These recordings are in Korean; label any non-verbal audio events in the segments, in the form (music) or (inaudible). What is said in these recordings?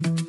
미지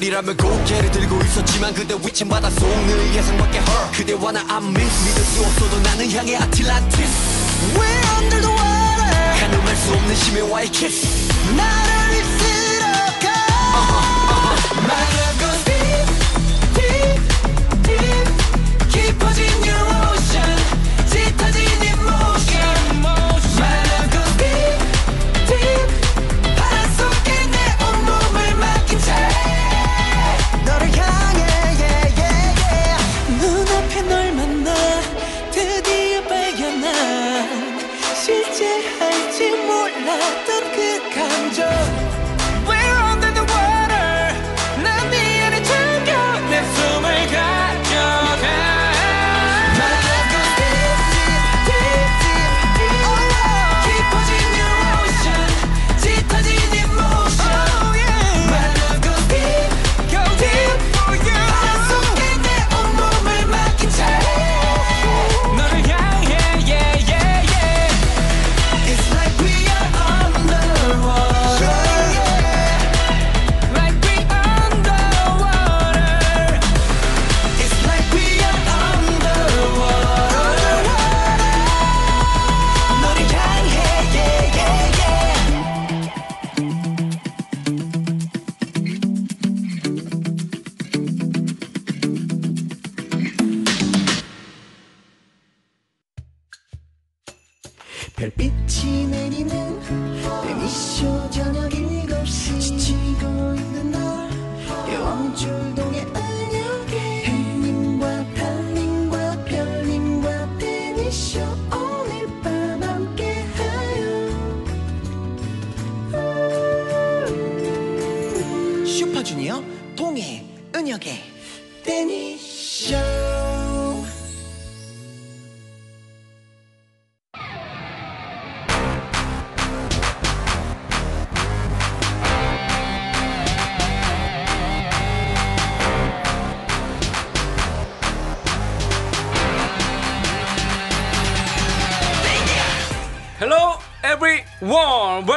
별이라면 고개를 들고 있었지만 그대 위치 바닷속 늘 예상 밖의 her 그대와 나 I'm miss 믿을 수 없어도 나는 향해 아틀란티스. We're under the water 가늠할 수 없는 심해와의 kiss 나를 입술어 가 My love goes deep, deep, deep 깊어진 your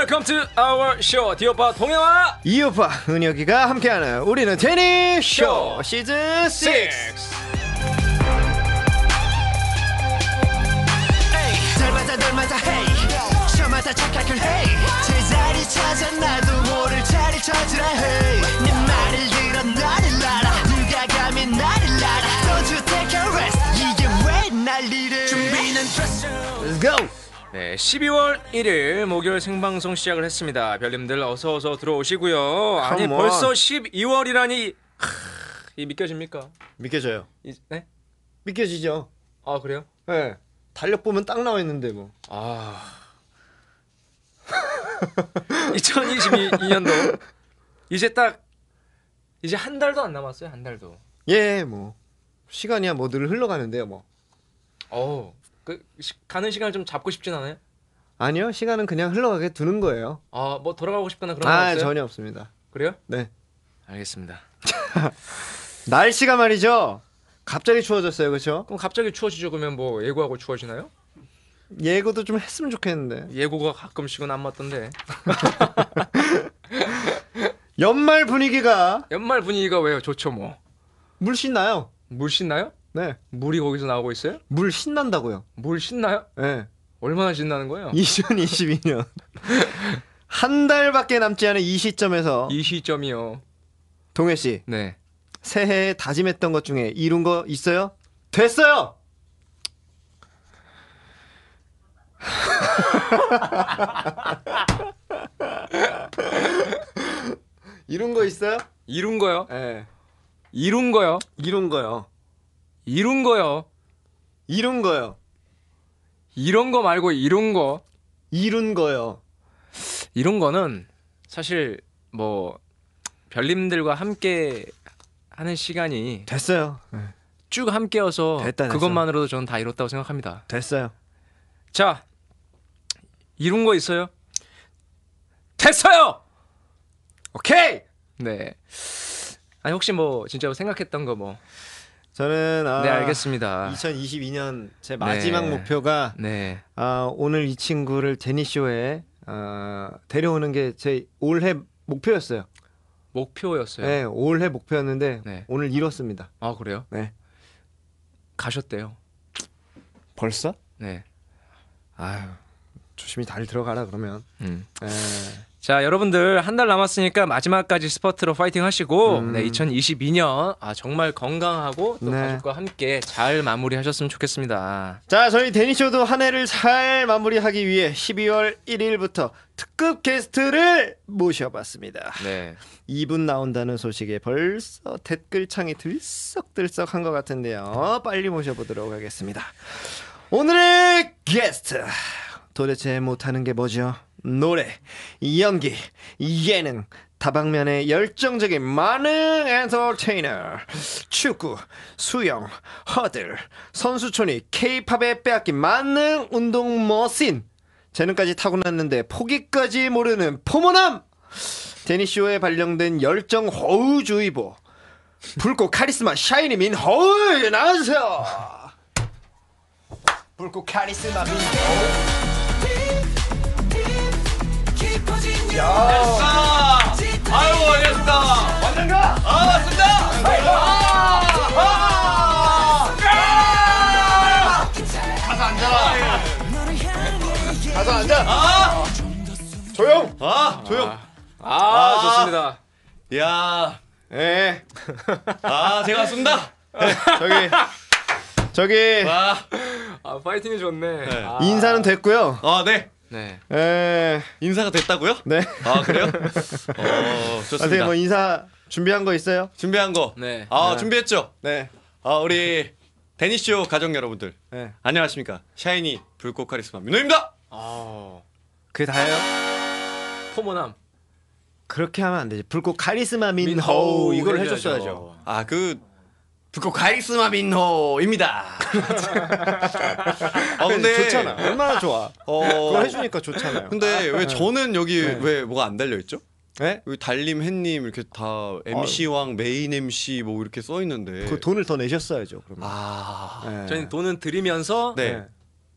Welcome to our show. 디오빠 동해와 이오빠 은혁이가 함께하는 우리는 테니 쇼 쇼. 시즌 6 닮아다 닮아다 헤이 저마다 착각을 헤이 제자리 찾아 나도 모를 자리 찾으라 헤이 내 말을 들어 나를 알아. 누가 감히 나를 알아. Don't you take a rest. 이게 왜 난리를 준비는 됐어 Let's go 네, 12월 1일 목요일 생방송 시작을 했습니다. 별님들 어서 어서 들어오시고요. 아니 Come on. 벌써 12월이라니 이 믿겨집니까? 믿겨져요 이, 네? 믿겨지죠 아 그래요? 네 달력 보면 딱 나와 있는데 뭐 아 (laughs) 2022년도 이제 딱 이제 한 달도 안 남았어요. 한 달도. 예, 뭐 시간이야 뭐 늘 흘러가는데요, 뭐. 어. 그 시- 가는 시간을 좀 잡고 싶진 않아요? 아니요, 시간은 그냥 흘러가게 두는 거예요. 아, 뭐 돌아가고 싶거나 그런 거 아, 없어요? 전혀 없습니다. 그래요? 네. 알겠습니다. (laughs) 날씨가 말이죠. 갑자기 추워졌어요, 그렇죠? 그럼 갑자기 추워지죠 그러면 뭐 예고하고 추워지나요? 예고도 좀 했으면 좋겠는데. 예고가 가끔씩은 안 맞던데. (laughs) 연말 분위기가 연말 분위기가 왜요? 좋죠 뭐. 물 신나요. 물 신나요? 네. 물이 거기서 나오고 있어요? 물 신난다고요. 물 신나요? 네. 얼마나 신나는 거예요? (laughs) 2022년 (laughs) 한 달밖에 남지 않은 이 시점에서 이 시점이요. 동해 씨 네. 새해에 다짐했던 것 중에 이룬 거 있어요? 됐어요. (laughs) 이룬 거 있어요? 이룬 거요. 예. 이룬 거요. 이룬 거요. 이룬 거요. 이룬 거요. 이런 거 말고 이룬 거. 이룬 거요. 이런 거는 사실 뭐 별님들과 함께 하는 시간이 됐어요. 쭉 함께여서 됐다. 그것만으로도 저는 다 이뤘다고 생각합니다. 됐어요. 자, 이룬 거 있어요? 됐어요. 오케이. 네. 아니 혹시 뭐 진짜로 생각했던 거 뭐? 저는 아, 네 알겠습니다. 2022년 제 마지막 네. 목표가 네. 아, 오늘 이 친구를 데니 쇼에 아, 데려오는 게 제 올해 목표였어요. 목표였어요. 네, 올해 목표였는데 네. 오늘 이뤘습니다. 아 그래요? 네. 가셨대요. 벌써? 네. 아유, 조심히 다리 들어가라 그러면. 음. 에, 자 여러분들 한 달 남았으니까 마지막까지 스퍼트로 파이팅 하시고 음. 네 2022년 아 정말 건강하고 또 네. 가족과 함께 잘 마무리하셨으면 좋겠습니다. 자, 저희 데니쇼도 한 해를 잘 마무리하기 위해 12월 1일부터 특급 게스트를 모셔봤습니다. 네. 이분 나온다는 소식에 벌써 댓글창이 들썩들썩한 것 같은데요. 빨리 모셔보도록 하겠습니다. 오늘의 게스트 도대체 못하는 게 뭐죠? 노래, 연기, 예능, 다방면의 열정적인 만능 엔터테이너, 축구, 수영, 허들, 선수촌이 K-팝에 빼앗긴 만능 운동 머신, 재능까지 타고났는데 포기까지 모르는 포모남! 데니쇼에 발령된 열정 허우주의보 불꽃 카리스마 샤이니 민 허우 나와주세요 불꽃 카리스마 민 깊어진 아유 안녕하십니까 완전가? 아 맞습니다. 너를 향해 가서 앉아. 아, 조용. 아. 조용. 아, 아. 좋습니다. 야, 예. 아 제가 왔습니다. 저기 저기. 와, 아 파이팅이 좋네. 네. 아, 인사는 됐고요. 아 네 네. 예 인사가 됐다고요? 네. 아 그래요? (laughs) 어 좋습니다 뭐 인사 준비한 거 있어요? 준비한 거 네. 아 네. 준비했죠 네. 아 우리 데니쇼 가족 여러분들 네. 안녕하십니까 샤이니 불꽃 카리스마 민호입니다 아 그게 다예요? 포모남 그렇게 하면 안 되지. 불꽃 카리스마 민호 민호 이걸 해줘야죠. 해줬어야죠. 아그 불꽃 카리스마 민호입니다 (laughs) 아 근데 좋잖아. 얼마나 좋아. 어 그걸 해주니까 좋잖아요. 근데 왜 저는 여기 네. 왜 뭐가 안 달려 있죠? 네? 여기 달님, 햇님 이렇게 다 MC 왕, 메인 MC 뭐 이렇게 써 있는데. 그 돈을 더 내셨어야죠. 그러면. 아, 네. 저희는 돈은 드리면서 네.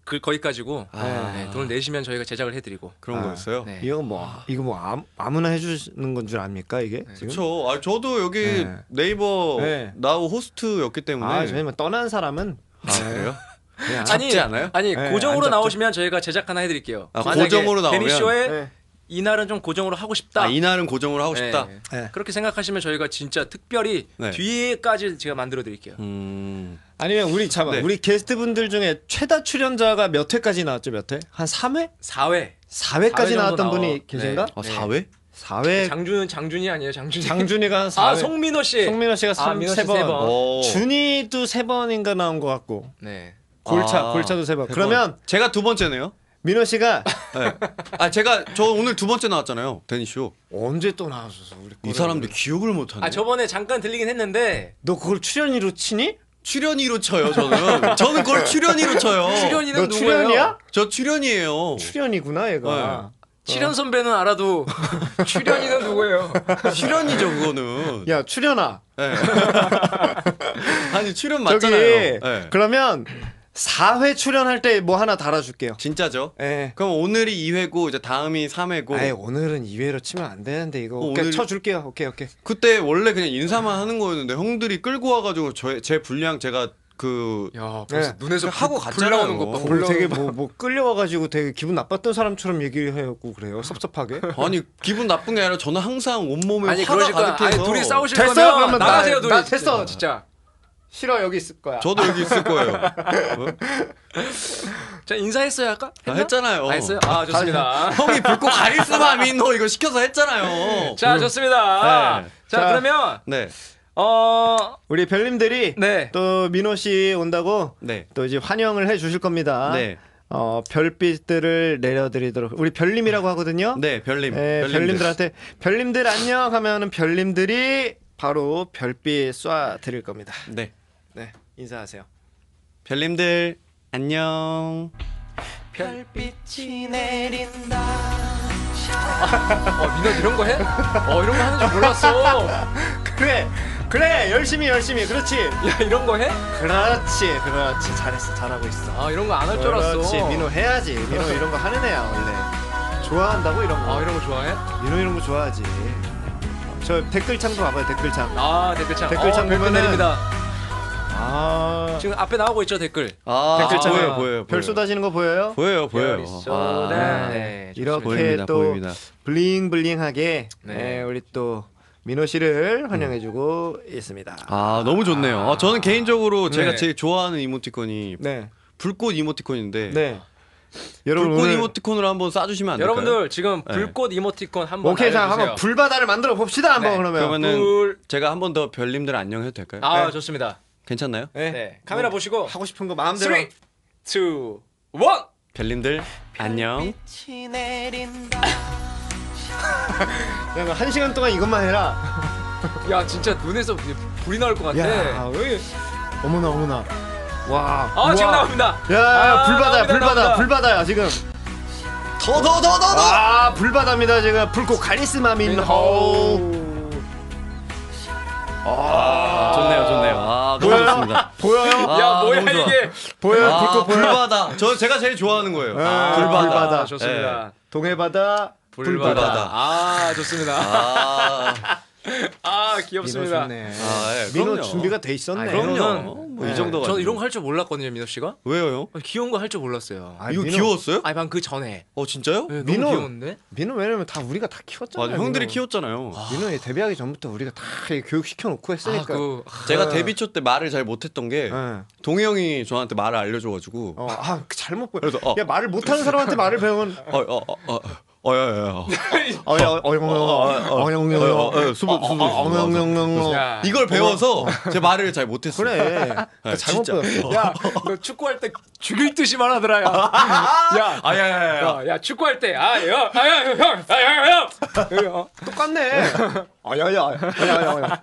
네. 그 거기까지고 아. 네, 돈을 내시면 저희가 제작을 해드리고. 그런 아. 거였어요. 네. 이거 뭐 이거 뭐 아무, 아무나 해주는 건 줄 압니까 이게? 지금? 그렇죠. 아, 저도 여기 네. 네이버 네. 나우 호스트였기 때문에. 아 저희 뭐 떠난 사람은 아, 그래요? 그냥 잡지 않아요? 아니 네, 고정으로. 나오시면 저희가 제작 하나 해드릴게요. 아, 고정으로 나오면? 데니쇼에 네. 이날은 좀 고정으로 하고 싶다. 아, 이날은 고정으로 하고 싶다. 네. 네. 그렇게 생각하시면 저희가 진짜 특별히 네. 뒤에까지 제가 만들어 드릴게요. 음. 아니면 우리 잠깐 네. 우리 게스트분들 중에 최다 출연자가 몇 회까지 나왔죠? 몇 회? 한 3회? 4회. 4회까지 정도 나왔던 나와. 분이 계신가? 네. 아, 네. 4회? 4회 장준은 장준이 아니에요, 장준이. 장준이가 한 4회. 아, 송민호 씨. 송민호 씨가 아, 3, 민호 씨세 번. 세 번. 어. 준이도 세 번인가 나온 것 같고 네. 골차 아, 골차도 세 번. 세 그러면 번. 제가 두 번째네요. 민호 씨가 네. 아, 제가 저 오늘 두 번째 나왔잖아요. 데니쇼. 언제 또 나왔었어? 우리 이 사람들 기억을 못 하네. 아, 저번에 잠깐 들리긴 했는데 너 그걸 출연료로 치니? 출연이로 쳐요, 저는. 저는 그걸 출연이로 쳐요. 출연이는 너 누구예요? 출연이야? 저 출연이에요. 출연이구나 얘가. 출연 선배는 알아도 (laughs) 출연이는 누구예요? 출연이죠, 그거는. 야 출연아. 네. (laughs) 아니 출연 저기 맞잖아요. 네. 그러면 4회 출연할 때 뭐 하나 달아줄게요. 진짜죠? 예. 그럼 오늘이 2회고 이제 다음이 3회고 아예 오늘은 2회로 치면 안 되는데 이거 어, 오케이 오늘- 쳐줄게요. 오케이 오케이. 그때 원래 그냥 인사만 하는 거였는데 형들이 끌고 와가지고 저, 제 분량 제가 그 야 벌써 네. 눈에서 하고 불- 갔잖아요. 불 나오는 것 봐. 어, 불뭐 되게 나오는 거 뭐, 뭐 끌려와가지고 되게 기분 나빴던 사람처럼 얘기를 해고 그래요. 섭섭하게. (laughs) 아니 기분 나쁜 게 아니라 저는 항상 온몸에 아니 화가 그러실 거야. 아니 가득해서 둘이 싸우실 됐어요? 거면 그러면 나- 나가세요 둘이. 나 됐어. 진짜. 싫어 여기 있을 거야. 저도 여기 있을 거예요. (laughs) 어? 자 인사했어요 아까? 아, 했잖아요. 아, 했어요? 아 좋습니다. (laughs) 형이 불꽃 카리스마 민호 이거 시켜서 했잖아요. 자 좋습니다. 네. 자, 자. 그러면 네, 어 우리 별님들이 네. 또 민호 씨 온다고 네, 또 이제 환영을 해 주실 겁니다. 네, 어 별빛들을 내려드리도록 우리 별님이라고 하거든요. 네, 별님, 예, 별님들. 별님들한테 별님들 안녕 하면은 별님들이 바로 별빛 쏴 드릴 겁니다. 네, 네 인사하세요. 별님들 안녕. 별빛이 내린다 어 민호 이런 거 해? 어 이런 거 하는 줄 몰랐어. (laughs) 그래 그래 열심히 열심히 그렇지 야 이런 거 해? 그렇지 그렇지 잘했어 잘하고 있어. 아 이런 거 안 할 줄 알았어. 그렇지 민호 해야지 민호 이런 거 하는 애야 원래 좋아한다고 이런 거. 아 이런 거 좋아해? 민호 이런 거 좋아하지. 저 댓글창도 봐봐요 댓글창. 아 댓글창. 댓글창 어, 보면은- 내립니다. 아 지금 앞에 나오고 있죠 댓글. 아, 댓글창 보여요, 보여요, 별 보여요. 쏟아지는 거 보여요? 보여요, 보여요. 별이 쏟아- 아, 네, 이렇게 보입니다, 또 보입니다. 블링블링하게 네. 네, 우리 또 민호 씨를 환영해주고 있습니다. 아 너무 좋네요. 아, 저는 개인적으로 제가 네. 제일 좋아하는 이모티콘이 네, 불꽃 이모티콘인데 네. 여러분 불꽃 오늘 이모티콘으로 한번 쏴주시면 안 될까요? 여러분들 지금 네. 불꽃 이모티콘 한번 오케이 자. 한번 불바다를 만들어 봅시다 한번 네, 그러면. 그러면은 불. 제가 한 번 더 별님들 안녕 해도 될까요? 아 네. 좋습니다. 괜찮나요? 네. 네 카메라 보시고 하고 싶은 거 마음대로. 3, 2, 1 별님들 안녕. 빛이 내린다 (laughs) 그냥 한 시간 동안 이것만 해라. (laughs) 야 진짜 눈에서 불이 나올 것 같아. 야, 왜? 어머나 어머나. 와. 아 지금 우와. 나옵니다. 야, 야 아, 나옵니다, 불바다 나옵니다. 불바다야 지금. 더 더 더 더 더. 아 불바다입니다 지금 불꽃 카리스마 민호. 아, 좋네요, 좋네요. 아 너무 보여요? 좋습니다. 보여요? 아, 야 뭐야 너무 좋아. 이게? 보여요? 아, 불꽃 보여. 불바다. 저 제가 제일 좋아하는 거예요. 아, 불바다. 불바다. 아, 좋습니다. 동해바다 불바다. 불바다. 아 좋습니다. 아, (laughs) 아 민호 귀엽습니다. 좋네. 아, 예, 민호 준비가 돼 있었네. 아, 그럼요. 민호는- 뭐이 네. 정도가. 저는 이런 거 할 줄 몰랐거든요, 민호 씨가. 왜요? 아, 귀여운 거 할 줄 몰랐어요. 아, 이거 민호- 귀여웠어요? 아니 방그 전에. 어 진짜요? 네, 민호. 너무 귀여운데? 민호 왜냐면 다 우리가 다 키웠잖아요. 맞아, 형들이 민호. 키웠잖아요. 민호이 데뷔하기 전부터 우리가 다 교육 시켜 놓고 했으니까. 아그 제가 데뷔 초 때 말을 잘 못했던 게 예. 동해 형이 저한테 말을 알려줘가지고 어, 아, 그 잘못 보여. 그래서, 어. 야, 말을 못하는 사람한테 말을 배우면 어 어 어 어 어야야야 어, 야, 어, 어, 어, 어, 어, 영, 영, 영. 어, 어, 수분, 수분, 어, 어, 수분. 영, 영, 영, 영. 야. 이걸 배워서 제 말을 잘 못했어요. 그래. 그 잘못. 보였어. 야, 너 축구할 때 죽일 듯이만 하더라, 야. 야, 아야야야. 야, 야, 축구할 때, 아, 야, 아, 야, 형, 아, 야, 야, 형. 똑같네. 아, 야, 야, 야, 야, 야.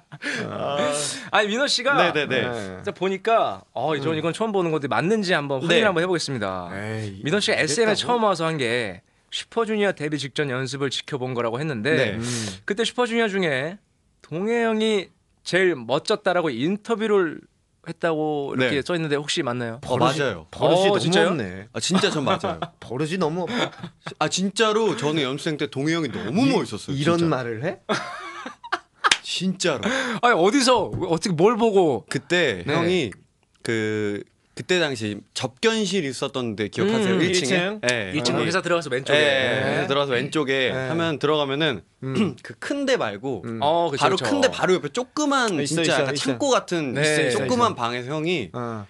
아니 민호 씨가 네네네. 보니까 어, 저 이건 처음 보는 건데 맞는지 한번 확인 네. 을 한번 해보겠습니다. 민호 씨가 SM에? 처음 와서 한 게 슈퍼주니어 데뷔 직전 연습을 지켜본 거라고 했는데 네. 음. 그때 슈퍼주니어 중에 동해 형이 제일 멋졌다라고 인터뷰를 했다고 이렇게 네. 써 있는데 혹시 맞나요? 어 맞아요. 버릇이 어, 너무 진짜요? 없네. 아 진짜 전 맞아요. (laughs) 버릇이 너무 없다. 아 진짜로 저는 연습생 때 동해 형이 너무 멋있었어요. 이런 진짜. 말을 해? 진짜로. 아니 어디서 어떻게 뭘 보고? 그때 네. 형이 그 그때 당시 접견실 있었던데 기억하세요? 음, 1층에. 일층? 네. 1층 네. 회사 들어가서 왼쪽에. 네. 그래서 들어가서 왼쪽에 네. 하면 들어가면은 음. (clears throat) 그큰 데 말고 음. 어, 그쵸, 바로 그쵸. 큰데 바로 옆에 조그만 있어, 진짜 있어, 약간 있어. 창고 같은 네. 있어, 조그만 있어. 방에서 형이 어,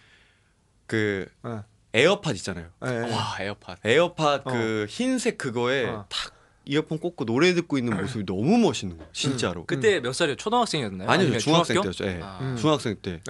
그 어. 에어팟 있잖아요. 예, 예. 와 iPod. iPod 그 흰색 그거에 어. 탁 이어폰 꽂고 노래 듣고 있는 모습이 너무 멋있는 거예요. 진짜로. 그때 몇 살이요? 초등학생이었나요? 아니요, 중학생? 때였죠. 예. 아. 음. 중학생 때.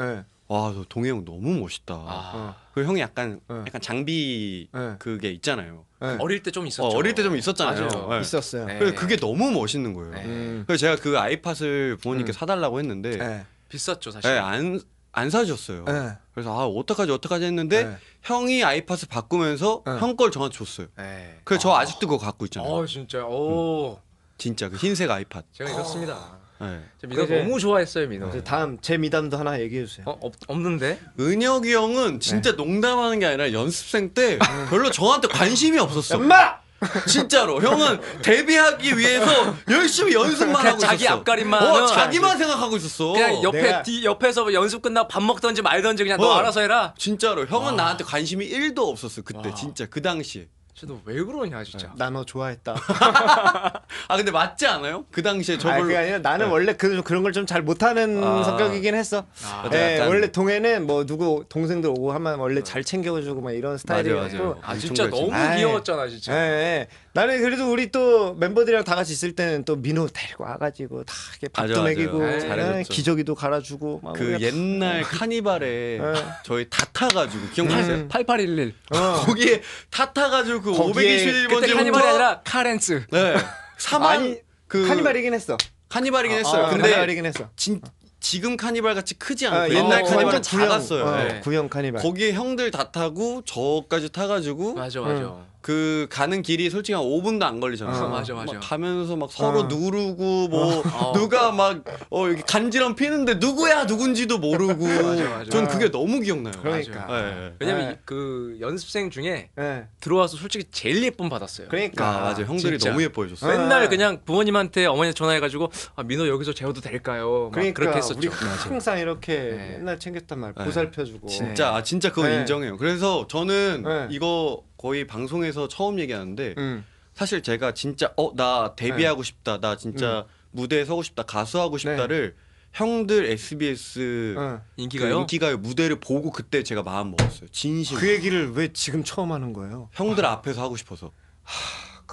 예. 와, 저 동해 형 너무 멋있다. 아. 그 형이 약간 어. 약간 장비 네. 그게 있잖아요. 예. 어릴 때 좀 있었죠. 어, 어릴 때 좀 있었잖아요. 맞아요. 네. 있었어요. 네. 그래서 그게 너무 멋있는 거예요. 네. 음. 그래서 제가 그 iPod을 부모님께 음. 사달라고 했는데 예. 비쌌죠 사실. 네, 안, 안 사주셨어요. 예. 그래서 아 어떡하지 어떡하지 했는데 네. 형이 아이팟을 바꾸면서 네. 형 걸 저한테 줬어요. 네. 그래서 저 아직도 그거 갖고 있잖아요. 어 진짜. 오. 진짜 그 흰색 아이팟. 제가 이렇습니다. 네. 저 민호 그래. 너무 좋아했어요 민호. 이제 다음 제 미담도 하나 얘기해 주세요. 어 없, 없는데? 은혁이 형은 진짜 네. 농담하는 게 아니라 연습생 때 별로 저한테 관심이 없었어. 엄마! 진짜로 형은 데뷔하기 위해서 열심히 연습만 그냥 하고 자기 있었어. 앞가림만 어, 하는 자기만 생각하고 있었어. 그냥 옆에 내가- 뒤 옆에서 뭐 연습 끝나 고 밥 먹던지 말던지 그냥 너 어. 알아서 해라. 진짜로 형은 나한테 관심이 1도 없었어 그때 와. 진짜 그 당시 에. 저너왜 그러냐 진짜. 나 너 좋아했다. (laughs) 아 근데 맞지 않아요? 그 당시에 아, 저걸 그게 아니라 나는 원래 그, 그런 걸 좀 잘 못하는 아. 성격이긴 했어. 아, 예, 약간- 원래 동해는 뭐 누구 동생들 오고 하면 원래 잘 챙겨주고 막 이런 스타일이었고. 맞아요. 아 엄청 진짜 잘 너무 아이. 귀여웠잖아 예, 진짜. 예. 나는 그래도 우리 또 멤버들이랑 다 같이 있을 때는 또 민호 데리고 와가지고 다 이렇게 밥도 맞아. 먹이고 예, 예, 잘해줬죠. 기저귀도 갈아주고 막 그 우리가 옛날 카니발에 (laughs) 예. 저희 다 타가지고 기억나세요? 음. 8811. 어. 거기에 타 타가지고 그 거기에 521번지부터 그때 카니발이 아니라 카렌스. 네 사만 아니 그 카니발이긴 했어. 카니발이긴 했어요. 어, 근데 카니발이긴 했어. 진, 지금 카니발 같이 크지 않고 어, 옛날 어, 카니발은 작았어요. 어, 네. 구형 카니발. 거기에 형들 다 타고 저까지 타가지고 맞아 맞아. 그 가는 길이 솔직히 한 5분도 안 걸리잖아요. 어, 맞아, 맞아. 막 가면서 막 서로 어. 누르고 뭐 어. (laughs) 누가 막 어, 여기 간지럼 피는데 누구야 누군지도 모르고 (laughs) 맞아, 맞아. 전 그게 너무 기억나요. 그러니까. 네, 네. 왜냐면 네. 이- 그 연습생 중에 예. 들어와서 솔직히 제일 예쁨 받았어요. 그러니까. 아 맞아요. 형들이 진짜. 너무 예뻐해 줬어요. 맨날 아. 그냥 부모님한테 어머니 전화해 가지고 아 민호 여기서 재워도 될까요? 막 그러니까 그렇게 했었죠. 우리 항상 이렇게 네. 맨날 챙겼단 말 네. 보살펴 주고 진짜 아 진짜 네. 인정해요. 그래서 저는 네. 이거 거의 방송에서 처음 얘기하는데 음. 사실 제가 진짜 어 나 데뷔하고 싶다. 나 진짜 무대에 서고 싶다. 가수하고 싶다를 형들 SBS 어. 인기가요? 그 인기가요 무대를 보고 그때 제가 마음 먹었어요. 진심. 그 얘기를 왜 지금 처음 하는 거예요? 형들 앞에서 하고 싶어서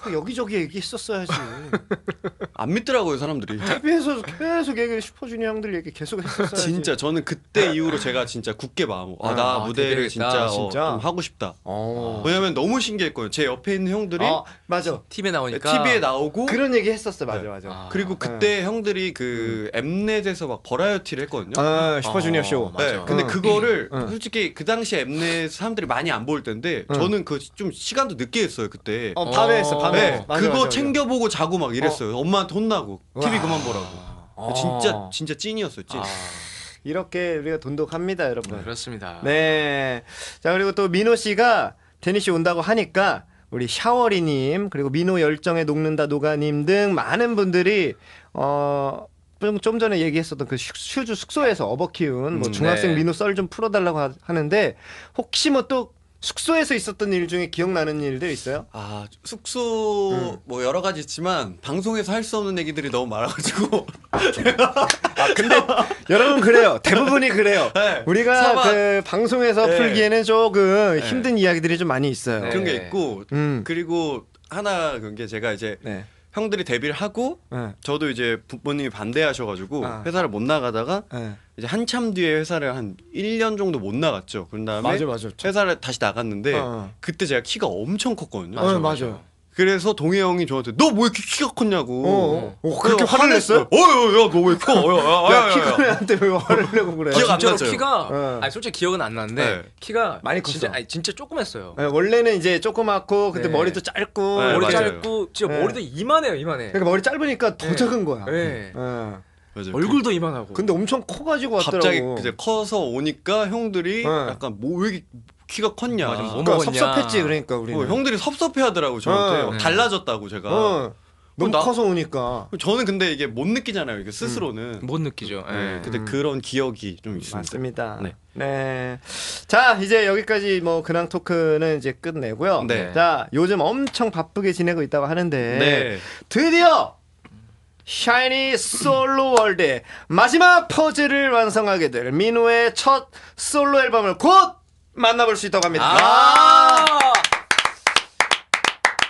그 여기저기 얘기했었어야지. (laughs) 안 믿더라고요 사람들이. TV에서 계속 얘기 슈퍼주니어 형들 얘기 계속 했었어야지. 진짜 저는 그때 이후로 제가 진짜 굳게 마음 아나 아, 무대를 진짜, 어, 진짜? 좀 하고 싶다. 어. 왜냐면 너무 신기했거든요. 제 옆에 있는 형들이 아, 맞아. TV에 나오니까 TV에 나오고 그런 얘기 했었어. 맞아, 네. 맞아. 아. 그리고 그때 형들이 그 Mnet에서 막 버라이어티를 했거든요. 아, 슈퍼주니어 어, 쇼. 맞아. 네, 근데 어. 그거를 응. 솔직히 그 당시 Mnet 사람들이 많이 안 볼 텐데 응. 저는 그 좀 시간도 늦게 했어요 그때. 어, 밤에 했어. 밤에. 네, 맞아, 그거 맞아. 챙겨보고 자고 막 이랬어요. 엄마한테 혼나고 TV 와. 그만 보라고. 어. 진짜 진짜 찐이었어요 찐. 아, 이렇게 우리가 돈독합니다, 여러분. 그렇습니다. 네. 자, 그리고 또 민호 씨가 D&E 쇼 온다고 하니까 우리 샤워리님 그리고 민호 열정에 녹는다 노가님 등 많은 분들이 어. 좀, 좀 전에 얘기했었던 그 슈- 슈주 숙소에서 업어 키운 뭐 음, 중학생 네. 민호 썰 좀 풀어달라고 하, 하는데 혹시 뭐 또 숙소에서 있었던 일 중에 기억나는 일들 있어요? 아 숙소 응. 뭐 여러 가지 있지만 방송에서 할 수 없는 얘기들이 너무 많아가지고 여러분 그래요. 대부분이 그래요. 네. 우리가 사막. 그 방송에서 네. 풀기에는 조금 힘든 이야기들이 좀 많이 있어요. 네. 그런 게 있고 음. 그리고 하나 그런 게 제가 이제 네. 형들이 데뷔를 하고 네. 저도 이제 부모님이 반대하셔가지고 아. 회사를 못 나가다가 네. 이제 한참 뒤에 회사를 한 1년 정도 못 나갔죠. 그런 다음에 맞아, 맞아. 회사를 다시 나갔는데 어. 그때 제가 키가 엄청 컸거든요. 맞아, 맞아. 그래서 동해 형이 저한테 너왜 이렇게 키가 컸냐고. 어, 어. 어, 그렇게 화를 냈어요? 어야야 너왜 커? 야, 야, 야, 야, 키 야, 야. 큰 애한테 왜 화를 내고 그래? 기억 안 진짜로 나죠? 키가 어. 아니 솔직히 기억은 안 나는데 네. 키가 많이 진짜 컸어. 아니 진짜 조그맸어요. 네, 원래는 이제 조그맣고 그때 네. 머리도 짧고 네, 머리 맞아요. 짧고 진짜 네. 머리도 이만해요 이만해. 그러니까 머리 짧으니까 더 네. 작은 거야. 네. 네. 맞아요. 얼굴도 이만하고. 근데 엄청 커가지고 왔더라고. 갑자기 이제 커서 오니까 형들이 네. 약간 뭐 왜 키가 컸냐. 맞아, 뭐 그러니까 먹었냐. 섭섭했지 그러니까 우리는. 어, 형들이 섭섭해하더라고 저한테 어. 막 달라졌다고 제가. 어. 너무 나- 커서 오니까. 저는 근데 이게 못 느끼잖아요. 이게 스스로는. 못 느끼죠. 예. 네, 근데 그런 기억이 좀 있습니다. 맞습니다. 네. 네. 자, 이제 여기까지 뭐 근황 토크는 이제 끝내고요. 네. 자, 요즘 엄청 바쁘게 지내고 있다고 하는데 네. 드디어 샤이니 솔로 월드의 마지막 퍼즐을 완성하게 될 민호의 첫 솔로 앨범을 곧 만나볼 수 있다고 합니다. 아!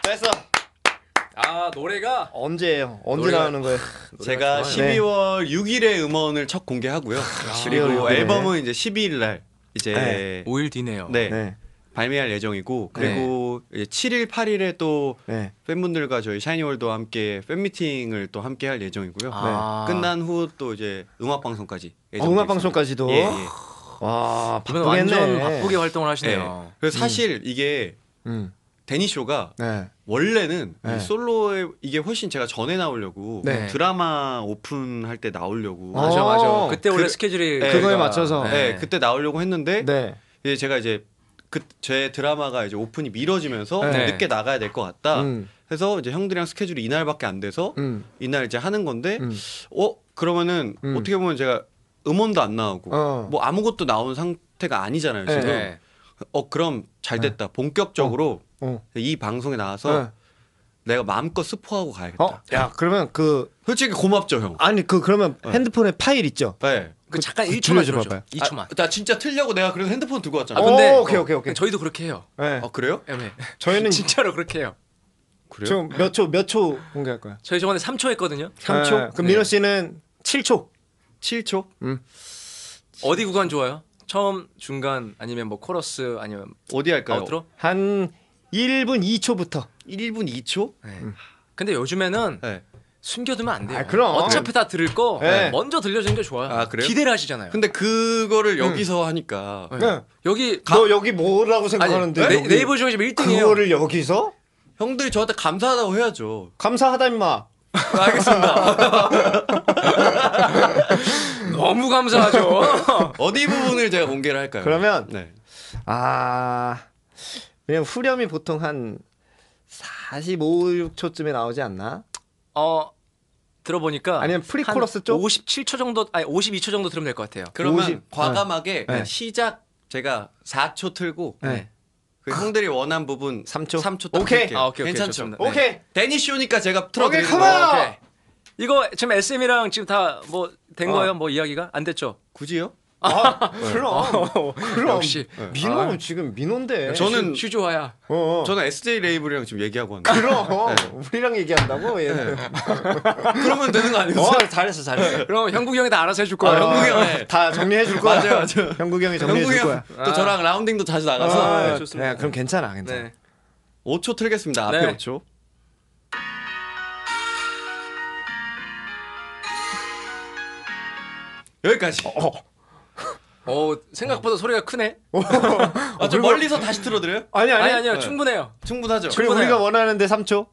됐어. 아 노래가 언제예요? 언제 노래가- 나오는 거예요? 제가 좋아요. 12월 6일에 음원을 첫 공개하고요. 12월 그리고 6일 에. 앨범은 이제 12일 날 이제 네. 네, 5일 뒤네요. 네. 발매할 예정이고 그리고 이제 7일 8일에 또 네. 팬분들과 저희 샤이니월드와 함께 팬미팅을 또 함께 할 예정이고요. 아. 끝난 후 또 이제 음악 방송까지 어, 음악 방송까지도. 예, 예. 와, 바쁘겠네. 완전 바쁘게 활동을 예. 하시네요. 그래서 사실 이게 음. 데니 쇼가 네. 원래는 네. 이 솔로에 이게 훨씬 제가 전에 나오려고 네. 드라마 오픈할 때 나오려고 어. 맞아 맞아. 그때 원래 그- 스케줄이 네, 그거에 맞춰서. 네, 그때 나오려고 했는데 네. 이제 제가 이제 그 제 드라마가 이제 오픈이 미뤄지면서 네. 늦게 나가야 될 것 같다. 음. 해서 이제 형들이랑 스케줄이 이날밖에 안 돼서 음. 이날 이제 하는 건데 음. 어 그러면은 음. 어떻게 보면 제가 음원도 안 나오고 어. 뭐 아무것도 나온 상태가 아니잖아요 지금. 네. 어 그럼 잘 됐다. 본격적으로 어. 이 방송에 나와서 네. 내가 마음껏 스포하고 가야겠다. 어? 야, 그러면 그 솔직히 고맙죠 형. 아니 그 그러면 네. 핸드폰에 파일 있죠? 네. 그 잠깐 그 1초만 들려줘 들어줘. 봐봐요. 2초만. 아, 나 진짜 틀려고 내가 그래서 핸드폰 들고 왔잖아. 아, 오, 근데 오 케이, 오케이, 오케이. 저희도 그렇게 해요. 네. 아 그래요? 예, 네. 저희는 (laughs) 진짜로 그렇게 해요. 그래요? 지금 몇초몇초 공개할 거야? 저희 저번에 3초 했거든요. 3초? 네. 그럼 네. 민호 씨는 7초. 7초? 어디 구간 좋아요? 처음, 중간 아니면 뭐 코러스 아니면 어디 할까요? 아우트로? 한 1분 2초부터. 1분 2초? 네. 근데 요즘에는 네. 숨겨두면 안 돼요. 아, 그럼. 어차피 다 들을 거 네. 먼저 들려주는 게 좋아요. 아, 그래요? 기대를 하시잖아요. 근데 그거를 여기서 하니까 네. 네. 여기 너 여기 뭐라고 아니 생각하는데? 네, 여기 네 이버 중에 지금 1등이에요. 그거를 여기서 형들이 저한테 감사하다고 해야죠. 감사하다 임마. 알겠습니다. (laughs) 너무 감사하죠. (laughs) 어디 부분을 제가 공개를 할까요? 그러면 네. 아 그냥 후렴이 보통 한 45, 6초쯤에 나오지 않나? 어 들어보니까 아니면 프리코러스 쪽? 57초 정도 아니 52초 정도 들으면 될 것 같아요. 그러면 50. 과감하게 그냥 네. 시작 제가 4초 틀고 네. 그 형들이 원한 부분 3초? 3초 딱 오케이. 아, 오케이, 오케이, 괜찮죠? 좋습니다. 네. 오케이. D&E 쇼니까 제가 오케이, come on! 거예요. 오케이. 이거 지금 SM이랑 지금 다 뭐 된 어. 거예요? 뭐 이야기가 안 됐죠? 굳이요? 아, 그럼. 그럼. 역시. 민호 아. 지금 민호인데. 저는- 슈, 슈조아야. 어, 어. 저는 SJ 레이블이랑 지금 얘기하고 왔는데 그럼 (laughs) 네. 우리랑 얘기한다고 얘는. (laughs) 그러면 되는 거 아니겠어요? 어, 잘했어, 잘했어. (laughs) 그럼 형국이 형이 다 알아서 해줄 거야. 아, 형국이 형. 어, 다 정리해 줄 거야. 맞아요, 맞아요. 형국이 형이 정리해 형국이 줄 거야. 형또 저랑 라운딩도 자주 나가서 아, 네, 네, 좋습니다. 그럼 괜찮아, 괜찮아. 네. 5초 틀겠습니다. 앞에 네. 5초. 여기까지. 어 생각보다 소리가 크네. (laughs) 아, 저 멀리서 다시 틀어드려요? 아니 아니. 아니 아니요 네. 충분해요. 충분하죠? 그리고 충분해요. 우리가 원하는데 3초.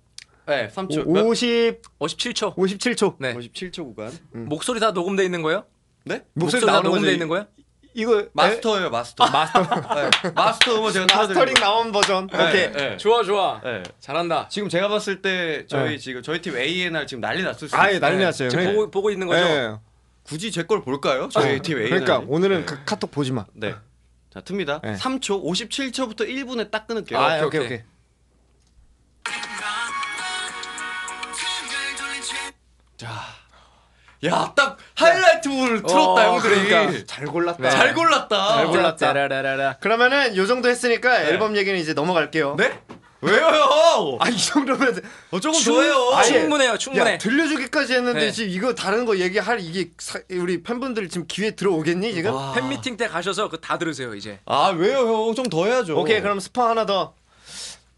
네, 3초. 몇? 50 57초. 57초. 네. 57초 구간. 목소리 다 녹음돼 있는 거예요? 네? 목소리 목소리 다 나오는 녹음돼. 있는 거예요? 이거 마스터예요, 마스터. 마스터. (laughs) 네, 마스터 음원 제가 마스터링 틀어드리고. 나온 버전. 네, 오케이. 네. 좋아 좋아. 네. 잘한다. 지금 제가 봤을 때 저희 네. 지금 저희 팀 A&R 지금 난리 났을 수 아예 있어요. 난리 네. 났어요. 지금 네. 보고 보고 있는 거죠? 네. 굳이 제 걸 볼까요? 저희 팀 A&R. 그러니까 오늘은 그 카톡 보지 마. 네. 자, 틉니다. 네. 3초 57초부터 1분에 딱 끊을게요. 아, 오케이, 오케이 오케이. 오케이. 야, 딱 하이라이트 부분을 틀었다, 어, 형들이. 그러니까. 잘 골랐다. 네. 잘 골랐다. 잘 골랐다. 그러면은 요 정도 했으니까 앨범 얘기는 이제 넘어갈게요. 네? 왜요, 형? 아, 이 정도면 어, 조금 충- 더해요. 아니, 충분해요, 충분해. 야, 들려주기까지 했는데 네. 지금 이거 다른 거 얘기할 이게 사- 우리 팬분들 지금 귀에 들어오겠니 지금? 와. 팬 미팅 때 가셔서 그 다 들으세요 이제. 아, 왜요, 형? 좀 더 해야죠. 오케이 그럼 스포 하나 더.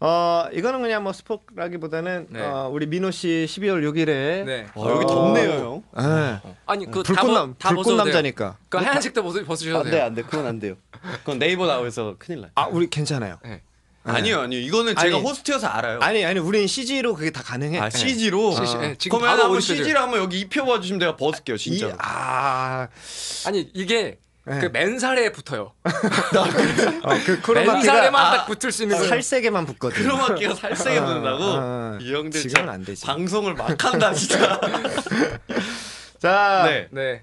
어 이거는 그냥 뭐 스포라기보다는 네. 어, 우리 민호 씨 12월 6일에 네. 아, 여기 어. 덥네요, 형. 네. 아니 그다 불꽃남 다 불꽃. 남자니까. 그 하얀색도 벗으, 벗으셔도 돼요. 안 돼. 그건 안 돼요. 그건 네이버 나오면서 큰일 나요. 아 우리 괜찮아요. 네. 아니요, 아니요. 이거는 제가 아니. 호스트여서 알아요. 아니 아니 우리는 CG로 그게 다 가능해. 아, CG로? CG, 네, 지금 그러면 바로 한번 있어요? CG를 한번 여기 입혀봐 주시면 내가 벗을게요, 진짜. 이, 아, 아니 이게 네. 그 맨살에 붙어요. (laughs) 어, 그 맨살에만 아, 딱 붙을 수 있는 거예요. 살세게만 붙거든. 크로마키가 살색에 아, 붙는다고? 아, 이 형들 지금은 참안 되지. 방송을 막 한다, (laughs) 진짜. 자, 네. 네.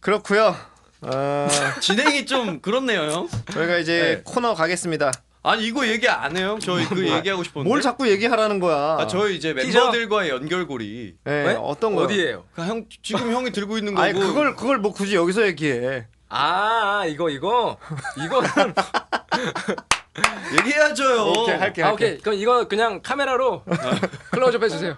그렇고요. 어, (laughs) 진행이 좀 그렇네요, 형. 저희가 이제 네. 코너 가겠습니다. 아니, 이거 얘기 안 해요? 저희 그 얘기하고 싶었는데. 뭘 자꾸 얘기하라는 거야? 아, 저희 이제? 멤버들과의 연결고리. 네, 왜? 어떤 거? 어디에요? 그 형, 지금 형이 들고 있는 거고. 아니 그걸 그걸 뭐 굳이 여기서 얘기해. 아, 아 이거 이거 이거는 (laughs) 얘기해야죠. 오케이 할게 아 할게. 오케이 그럼 이거 그냥 카메라로 클로즈업 해주세요.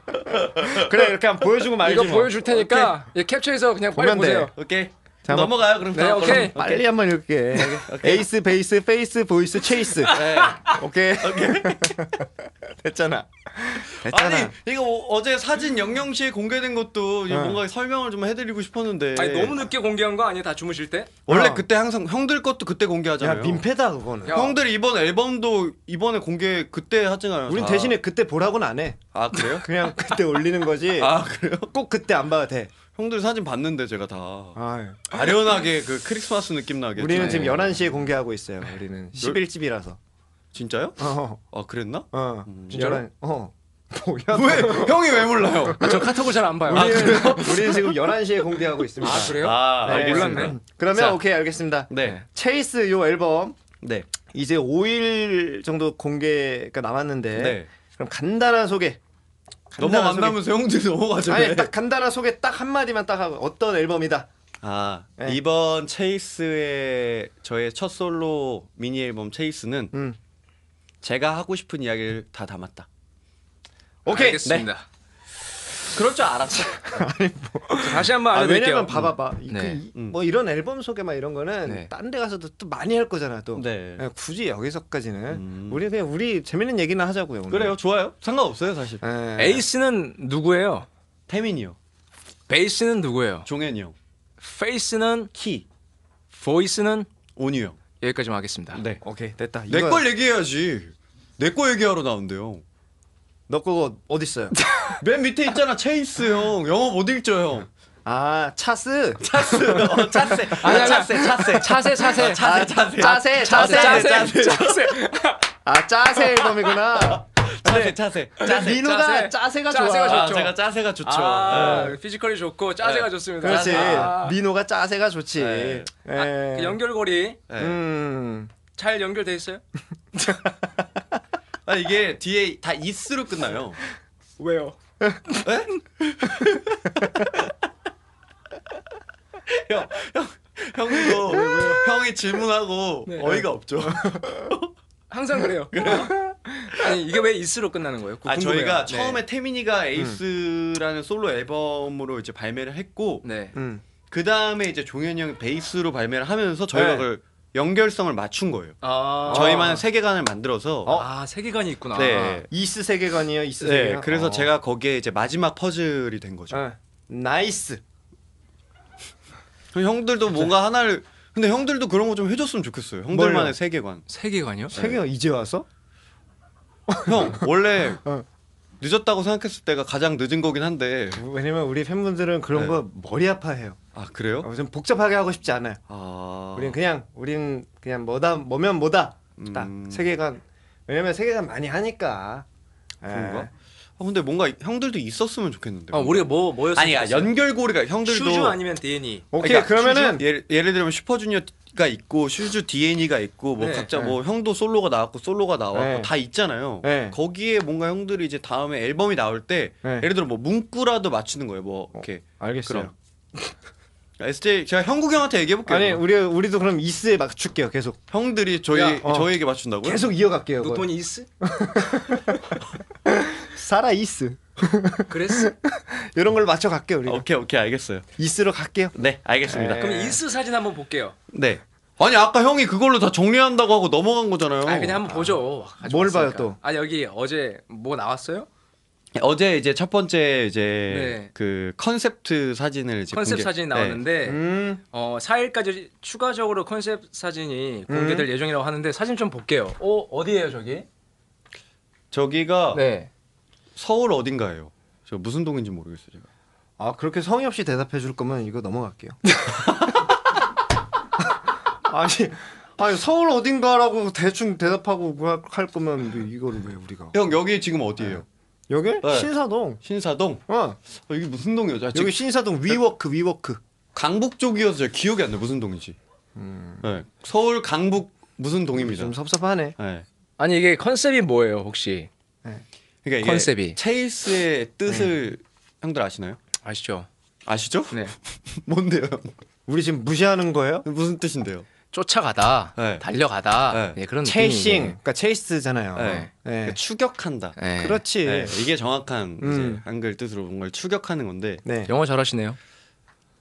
그래 이렇게 한번 보여주고 말지 이거 뭐. 보여줄 테니까 예, 캡처해서 그냥 빨리 보면 돼. 보세요. 오케이. 자, 넘어가요 그럼. 네, 걸로. 오케이. 빨리 한번 읽게. (laughs) Ace, Base, Face, Voice, Chase. 네. 오케이. (laughs) 됐잖아. 됐잖아. 아니 이거 어- 어제 사진 영영시에 공개된 것도 이거 어. 뭔가 설명을 좀 해드리고 싶었는데. 아니 너무 늦게 공개한 거 아니에요? 다 주무실 때? 원래 어. 그때 항상 형들 것도 그때 야, 공개하잖아요. 민폐다 그거는. 야. 형들 이번 앨범도 이번에 공개 그때 하잖아요. 우린 다. 대신에 그때 보라고는 안 해. 아 그래요? (laughs) 그냥 그때 올리는 거지. 아 그래요? 꼭 그때 안 봐도 돼. 형들 사진 봤는데 제가 다 아유. 아련하게 그 크리스마스 느낌 나게. 우리는 좀- 지금 11시에 공개하고 있어요. 우리는 11집이라서. 진짜요? 어. 아 그랬나? 어. 진짜로? 11 어. 뭐야? 왜 형이 왜 몰라요? 아, 저 카톡을 잘 안 봐요. 우리는, 우리는 지금 11시에 공개하고 있습니다. 아, 그래요? 아 네. 알겠습니다. 몰랐네. 그러면 자. 오케이 알겠습니다. 네, 체이스 요 앨범 네, 이제 5일 정도 공개가 남았는데 네. 그럼 간단한 소개. 간단한 소개. 넘어간다면서 형들 넘어가죠. 아니 딱 간단한 소개 딱 한마디만 딱 하고 어떤 앨범이다. 아 네. 이번 체이스의 저의 첫 솔로 미니 앨범 체이스는 음. 제가 하고 싶은 이야기를 다 담았다. 오케이. 알겠습니다. 그럴 줄 알았어. (laughs) 다시 한번 아, 알려드릴게요. 왜냐면 봐봐봐. 이- 네. 그 이- 음. 뭐 이런 앨범 소개 막 이런 거는 네. 딴 데 가서도 또 많이 할 거잖아 또. 네. 예, 굳이 여기서까지는 음. 우리 그냥 우리 재밌는 얘기나 하자고요. 오늘. 그래요, 좋아요. 상관없어요 사실. 예. 에이스는 누구예요? 태민이요, Base는 누구예요? 종현이 형, Face는 키, Voice는 온유 형. 여기까지만 하겠습니다. 네. 오케이 됐다. 내걸 얘기해야지. 내 거 얘기하러 나온대요. 너 그거 어디 있어요? (laughs) 맨 밑에 있잖아 Chase 형. 영어 못 읽죠 형. 아 차스. 차스, (laughs) 어, 차세, 아니, 아니, 차세, 차세, 차세 차세 아, 차세, 차세, 짜세 차세 짜세 차세 차세 아 짜세 앨범이구나. 차세, 차세, 짜세. 민호가 짜세. 짜세가 짜세가 좋아. 아, 좋죠. 제가 짜세가 좋죠. 아, 네. 피지컬이 좋고 짜세가 네. 좋습니다. 그렇지. 아, 민호가 짜세가 좋지. 네. 예. 아, 그 연결고리 네. 음. 잘 연결돼 있어요? (laughs) 아 이게 뒤에 다 이스로 끝나요. 왜요? (laughs) 형, 형, 형도 형이 질문하고 네. 어이가 없죠. 항상 그래요. 아니 이게 왜 이스로 끝나는 거예요? 아 궁금해요. 저희가 네. 처음에 태민이가 Ace라는 솔로 앨범으로 이제 발매를 했고 네. 음. 그 다음에 이제 종현이 형이 Base로 발매를 하면서 저희가 네. 그걸 연결성을 맞춘 거예요. 아 저희만의 세계관을 만들어서 아 세계관이 있구나. 네. 이스 세계관이요. 이스 네, 세계관. 그래서 어. 제가 거기에 이제 마지막 퍼즐이 된 거죠. 어. Nice. 그럼 형들도 뭔가 하나를 근데 형들도 그런 거 좀 해줬으면 좋겠어요. 형들만의 뭘요? 세계관. 세계관이요? 세계관 이제 와서? 형 원래 어. 늦었다고 생각했을 때가 가장 늦은 거긴 한데. 왜냐면 우리 팬분들은 그런 네. 거 머리 아파해요. 아 그래요? 어, 좀 복잡하게 하고 싶지 않아요. 아. 우린 그냥 우린 그냥 뭐다 뭐면 뭐다. 딱 음. 세계관. 왜냐면 세계관 많이 하니까. 그런가? 예. 아, 근데 뭔가 형들도 있었으면 좋겠는데. 아 우리가 뭐 뭐였으면 아니야? 연결고리가 형들도 슈주 아니면 D&E. 오케이 그러니까 그러면은 슈주? 예를, 예를 들면 슈퍼주니어 가 있고 슈주 D&E가 있고 뭐 네, 각자 네. 뭐 형도 솔로가 나왔고 솔로가 나왔고 네. 다 있잖아요. 네. 거기에 뭔가 형들이 이제 다음에 앨범이 나올 때 네. 예를 들어 뭐 문구라도 맞추는 거예요. 뭐 이렇게 알겠어요. 그럼. (laughs) SJ 제가 형국 형한테 얘기해 볼게요. 아니 우리 우리도 그럼 이스에 맞출게요. 계속 형들이 저희 야, 어. 저희에게 맞춘다고요? 계속 이어갈게요. 노톤이 이스? (laughs) 사라 이스 (laughs) 그랬어? 이런 걸 맞춰 갈게요. 우리. 아, 오케이 오케이 알겠어요. 이스로 갈게요. 네 알겠습니다. 네. 그럼 이스 사진 한번 볼게요. 네. 아니 아까 형이 그걸로 다 정리한다고 하고 넘어간 거잖아요. 아 그냥 한번 보죠. 뭘. 봐요, 또? 아 여기 어제 뭐 나왔어요? 어제 이제 첫 번째 이제 네. 그 컨셉트 사진을 이제 컨셉 공개- 사진이 네. 나왔는데 음. 어 4일까지 추가적으로 컨셉 사진이 공개될 음. 예정이라고 하는데 사진 좀 볼게요. 어 어디예요 저기? 저기가 네. 서울 어딘가예요. 저 무슨 동인지 모르겠어요. 제가. 아 그렇게 성의 없이 대답해 줄 거면 이거 넘어갈게요. (laughs) 아니 아니 서울 어딘가라고 대충 대답하고 뭐할 거면 이거를 왜 우리가 형 여기 지금 어디예요? 여기 네. 신사동 신사동. 어 어, 여기 무슨 동이었죠? 아, 지금 여기 신사동 위워크 위워크 강북 쪽이어서 제가 기억이 안 나. 무슨 동이지? 네. 서울 강북 무슨 동입니다. 좀 섭섭하네. 네. 아니 이게 컨셉이 뭐예요 혹시 그러니까 이게 컨셉이. 체이스의 뜻을 형들 아시나요? 아시죠? 아시죠? 네. (laughs) 뭔데요? 우리 지금 무시하는 거예요? 무슨 뜻인데요? 쫓아가다, 네. 달려가다, 네. 네. 그런 체이싱. 그러니까 체이스잖아요. 네. 네. 그러니까 추격한다. 네. 그렇지. 네, 이게 정확한 음. 이제 한글 뜻으로 뭔가를 추격하는 건데 네. 영어 잘하시네요.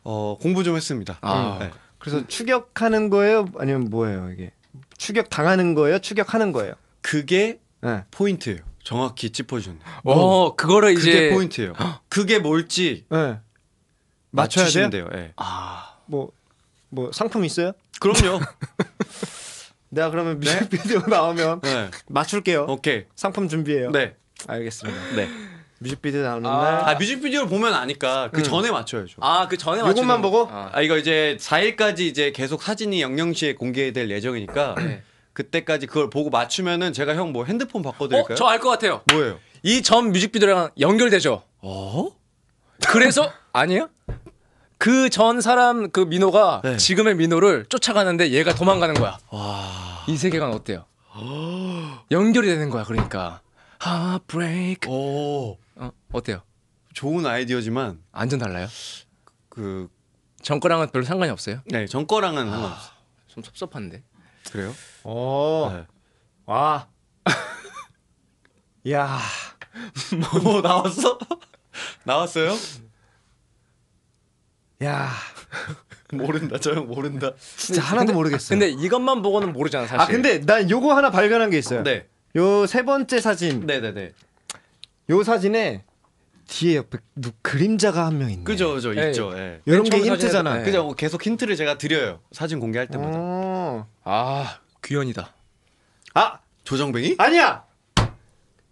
어, 공부 좀 했습니다. 아. 네. 그래서 추격하는 거예요? 아니면 뭐예요 이게? 추격 당하는 거예요? 추격하는 거예요? 그게 네. 포인트예요. 정확히 짚어주셨네. 어, 그거를 그게 이제 포인트예요. 그게 뭘지 네. 맞춰야 돼요? 돼요. 예. 아, 뭐, 뭐 상품 있어요? 그럼요. (laughs) 내가 그러면 뮤직비디오 나오면 네. 맞출게요. 오케이. 상품 준비해요. 네. 알겠습니다. 네. 뮤직비디오 나오는 아. 날아 뮤직비디오를 보면 아니까 그 전에 맞춰야죠. 아, 그 전에 요것만 맞추는 보고? 거. 아, 아 이거 이제 4일까지 이제 계속 사진이 영영시에 공개될 예정이니까 네. 그때까지 그걸 보고 맞추면은 제가 형 뭐 핸드폰 바꿔드릴까요? 어, 저 알 것 같아요. 뭐예요? 이 전 뮤직비디오랑 연결되죠. 어? 그래서 아니에요? 그 전 사람 그 민호가 네. 지금의 민호를 쫓아가는데 얘가 도망가는 거야. 와. 이 세계관 어때요? 연결이 되는 거야. 그러니까 heartbreak. 오. 어, 어때요? 좋은 아이디어지만 완전 달라요? 그 전 거랑은 별로 상관이 없어요? 네, 전 거랑은 상관없어. 좀 섭섭한데. 그래요? 어. 네. 와. (laughs) 야. (laughs) 뭐 나왔어? (laughs) 나왔어요? 야. (laughs) 모른다. 저 형 모른다. 진짜 하나도 모르겠어요. 근데 이것만 보고는 모르잖아 사실. 아 근데 난 요거 하나 발견한 게 있어요. 네. 요 세 번째 사진. 네, 네, 네. 요 사진에 뒤에 옆에 누, 그림자가 한 명 있네. 그죠, 그죠. 네. 있죠. 예. 이런 게 힌트잖아. 네. 그죠. 계속 힌트를 제가 드려요. 사진 공개할 때마다. 어. 아 귀연이다. 아 조정뱅이? 아니야.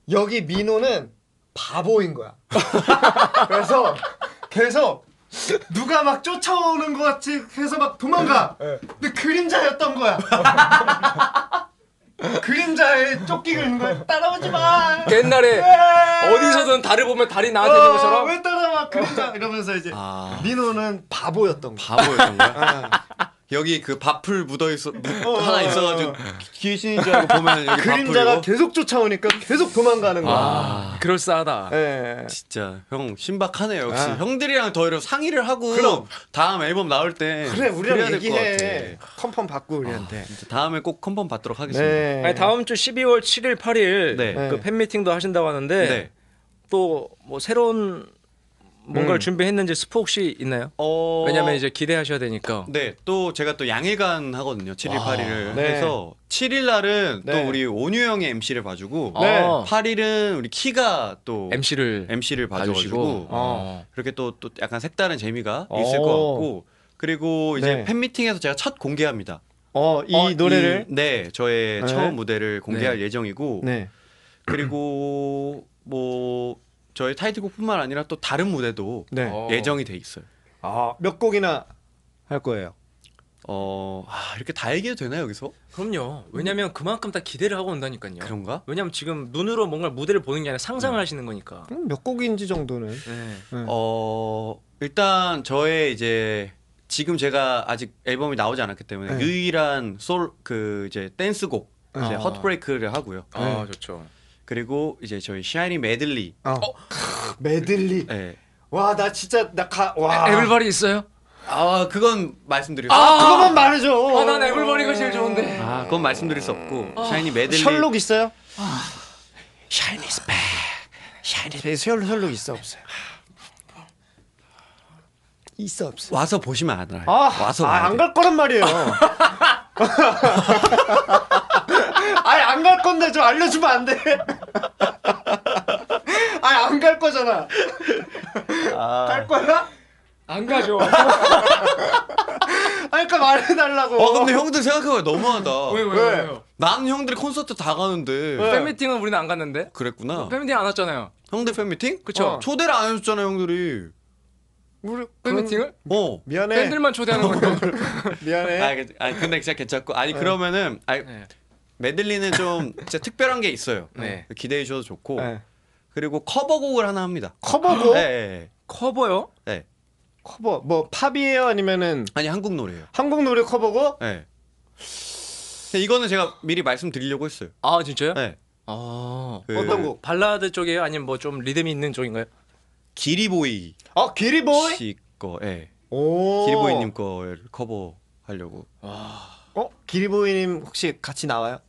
여기 민호는 바보인 거야. (laughs) 그래서 계속 누가 막 쫓아오는 것 같이 해서 막 도망가. 근데 그림자였던 거야. (laughs) 그림자에 쫓기고 있는 거야. 따라오지 마. 옛날에 어디서든 달을 보면 달이 나한테 있는 어, 것처럼 왜 따라와 그림자 이러면서 이제 아. 민호는 바보였던 거야. 바보였던 거야? 아, 여기 그 밥풀 묻어 있어 묻- 어, 하나 어, 있어가지고 어. 귀신인 줄 알고 보면 여기 그림자가 밥풀이고. 계속 쫓아오니까 계속 도망가는 거야. 아 그럴싸하다. 예. 진짜 형 신박하네요 역시 아. 형들이랑 더 이런 상의를 하고 그럼. 다음 앨범 나올 때 그래 우리랑 될것 얘기해. 같아. confirm 받고 우리한테. 진짜 다음에 꼭 confirm 받도록 하겠습니다. 네. 아니 다음 주 12월 7일 8일 네. 그 팬미팅도 하신다고 하는데 네. 또 뭐 새로운 뭔가를 음. 준비했는지 스포 혹시 있나요? 어... 왜냐면 이제 기대하셔야 되니까. 네, 또 제가 또 양일간 하거든요. 7일, 8일을 네. 해서 7일 날은 네. 또 우리 온유 형의 MC를 봐주고 네. 어, 8일은 우리 키가 또 MC를 MC를 봐주시고. 봐줘가지고 어. 그렇게 또, 또 약간 색다른 재미가 어. 있을 것 같고 그리고 이제 네. 팬미팅에서 제가 첫 공개합니다. 어, 이 어, 노래를 이- 네, 저의 네. 처음 무대를 공개할 예정이고 네. 그리고 뭐 저의 타이틀곡뿐만 아니라 또 다른 무대도 네. 어. 예정이 돼 있어요. 아, 몇 곡이나 할 거예요. 어, 아, 이렇게 다 얘기해도 되나요 여기서? 그럼요. 왜냐면 그만큼 다 기대를 하고 온다니까요. 그런가? 왜냐면 지금 눈으로 뭔가 무대를 보는 게 아니라 상상을 하시는 거니까. 음, 몇 곡인지 정도는. 네. 네. 어 일단 저의 이제 지금 제가 아직 앨범이 나오지 않았기 때문에 네. 유일한 솔 그 이제 댄스곡 이제 아. 헛브레이크를 하고요. 아 좋죠. 그리고 이제 저희 샤이니 메들리. 어. 크, 메들리. 네. 와, 나 진짜 나 가. 와. Everybody 있어요? 아 그건 말씀드릴 수 아, 없고. 그거만 말해줘. 아, 난 Everybody가 제일 좋은데. 아 그건 말씀드릴 수 없고 샤이니 메들리. 셜록 있어요? 샤이니 스펙. 샤이니 스펙. 셜 셜록 있어 없어요? 있어 없어. 와서 보시면 알아요. 아, 와서 아, 봐야 안 돼요. 갈 거란 말이에요. (laughs) (laughs) 아니 안 갈 건데 좀 알려주면 안 돼? 아니 안 갈 거잖아. 갈 거야? 안 가죠. 아니 그러니까 말해달라고. 어 근데 형들 생각해보면 너무하다. 왜, 왜, 왜? 왜요? 나는 형들이 콘서트 다 가는데 왜? 팬미팅은 우리는 안 갔는데. 그랬구나. 팬미팅 안 왔잖아요. 형들 팬미팅? 그쵸? 어. 초대를 안 해줬잖아 형들이. 우리 팬미팅을? 어. 미안해. 팬들만 초대하는 (laughs) 건데. 미안해. 아, 그- 아니 근데 진짜 괜찮고 아니 그러면은 아니, 네. 메들리는 좀 (laughs) 진짜 특별한 게 있어요. 네. 기대해 주셔도 좋고 네. 그리고 커버곡을 하나 합니다. 커버곡? 네, 네, 커버요? 네. 커버 뭐 팝이에요 아니면은 아니 한국 노래예요. 한국 노래 커버곡? 네. 근데 이거는 제가 미리 말씀드리려고 했어요. 아 진짜요? 네. 아 그 어떤 곡? 발라드 쪽이에요? 아니면 뭐 좀 리듬이 있는 쪽인가요? 기리보이 아 기리보이? 씨 거, 예. 오. 기리보이님 거를 커버하려고. 어 기리보이님 혹시 같이 나와요?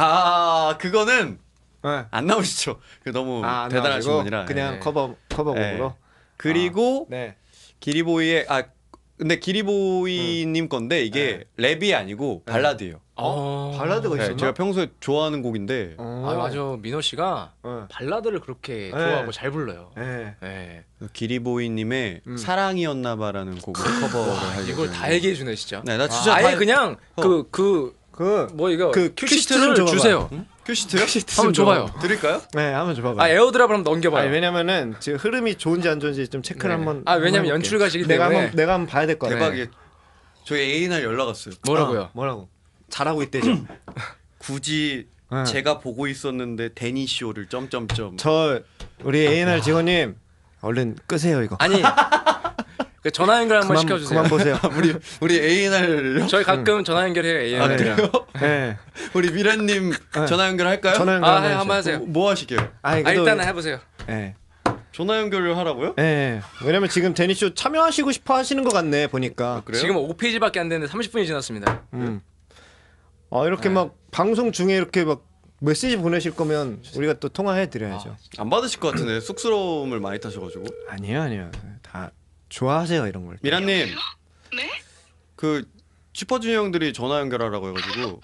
아 그거는 네. 안 나오시죠. 그 너무 아, 안 대단하신 나와가지고 분이라. 그냥 예. 커버 커버곡으로. 그리고 네. 기리보이의 아 근데 기리보이님 건데 이게 랩이 아니고 발라드예요. 어. 발라드가 네, 있었나? 제가 평소에 좋아하는 곡인데 어. 아 맞아 민호 씨가 어. 발라드를 그렇게 네. 좋아하고 잘 불러요. 네. 네. 기리보이님의 음. 사랑이었나봐라는 곡을 커버를 하려고 이걸 다 얘기해 주네 진짜. 네, 나 진짜 아예 다- 그냥 어. 그그 그 뭐 이거 그그 큐시트 큐시트를 좀. 주세요. 큐시트요? 한번 줘봐요. 드릴까요? 네, 한번 줘봐봐. 아 AirDrop을 한번 넘겨봐요. 아니, 왜냐면은 지금 흐름이 좋은지 안 좋은지 좀 체크를 네. 한번. 아, 왜냐면 연출가시기 해볼게요. 내가 때문에. 한번 내가 한번 봐야 될 거 같아. 대박이. 저희 A&R 연락 왔어요. 뭐라고요? 아, 뭐라고? (clears throat) 잘하고 있대죠. (clears throat) 굳이 네. 제가 보고 있었는데 D&E 쇼를 점점점. 저 우리 A&R 직원님 얼른 끄세요 이거. 아니 그 (laughs) 전화 연결 한번 그만 시켜주세요. 그만 보세요. (laughs) 우리 우리 A&R 저희 가끔 전화 연결해요. 아, AN이랑. 네. 우리 미란님 전화 연결 할까요? 전화 연결 아 한번 해, 한번. 하세요. 뭐 하시게요? 아니, 아, 그래도- 일단은 해보세요. 네. 전화 연결을 하라고요? 네. 왜냐면 지금 데니 쇼 참여하시고 싶어 하시는 것 같네 보니까. 그래요? 지금 5페이지밖에 안 됐는데 30분이 지났습니다. 음. 아 이렇게 네. 막 방송 중에 이렇게 막 메시지 보내실 거면 우리가 또 통화해 드려야죠. 안 받으실 것 같은데 쑥스러움을 많이 타셔가지고. 아니요 아니요 다 좋아하세요 이런 걸. 미란님. 네? 그 슈퍼주니어 형들이 전화 연결하라고 해가지고.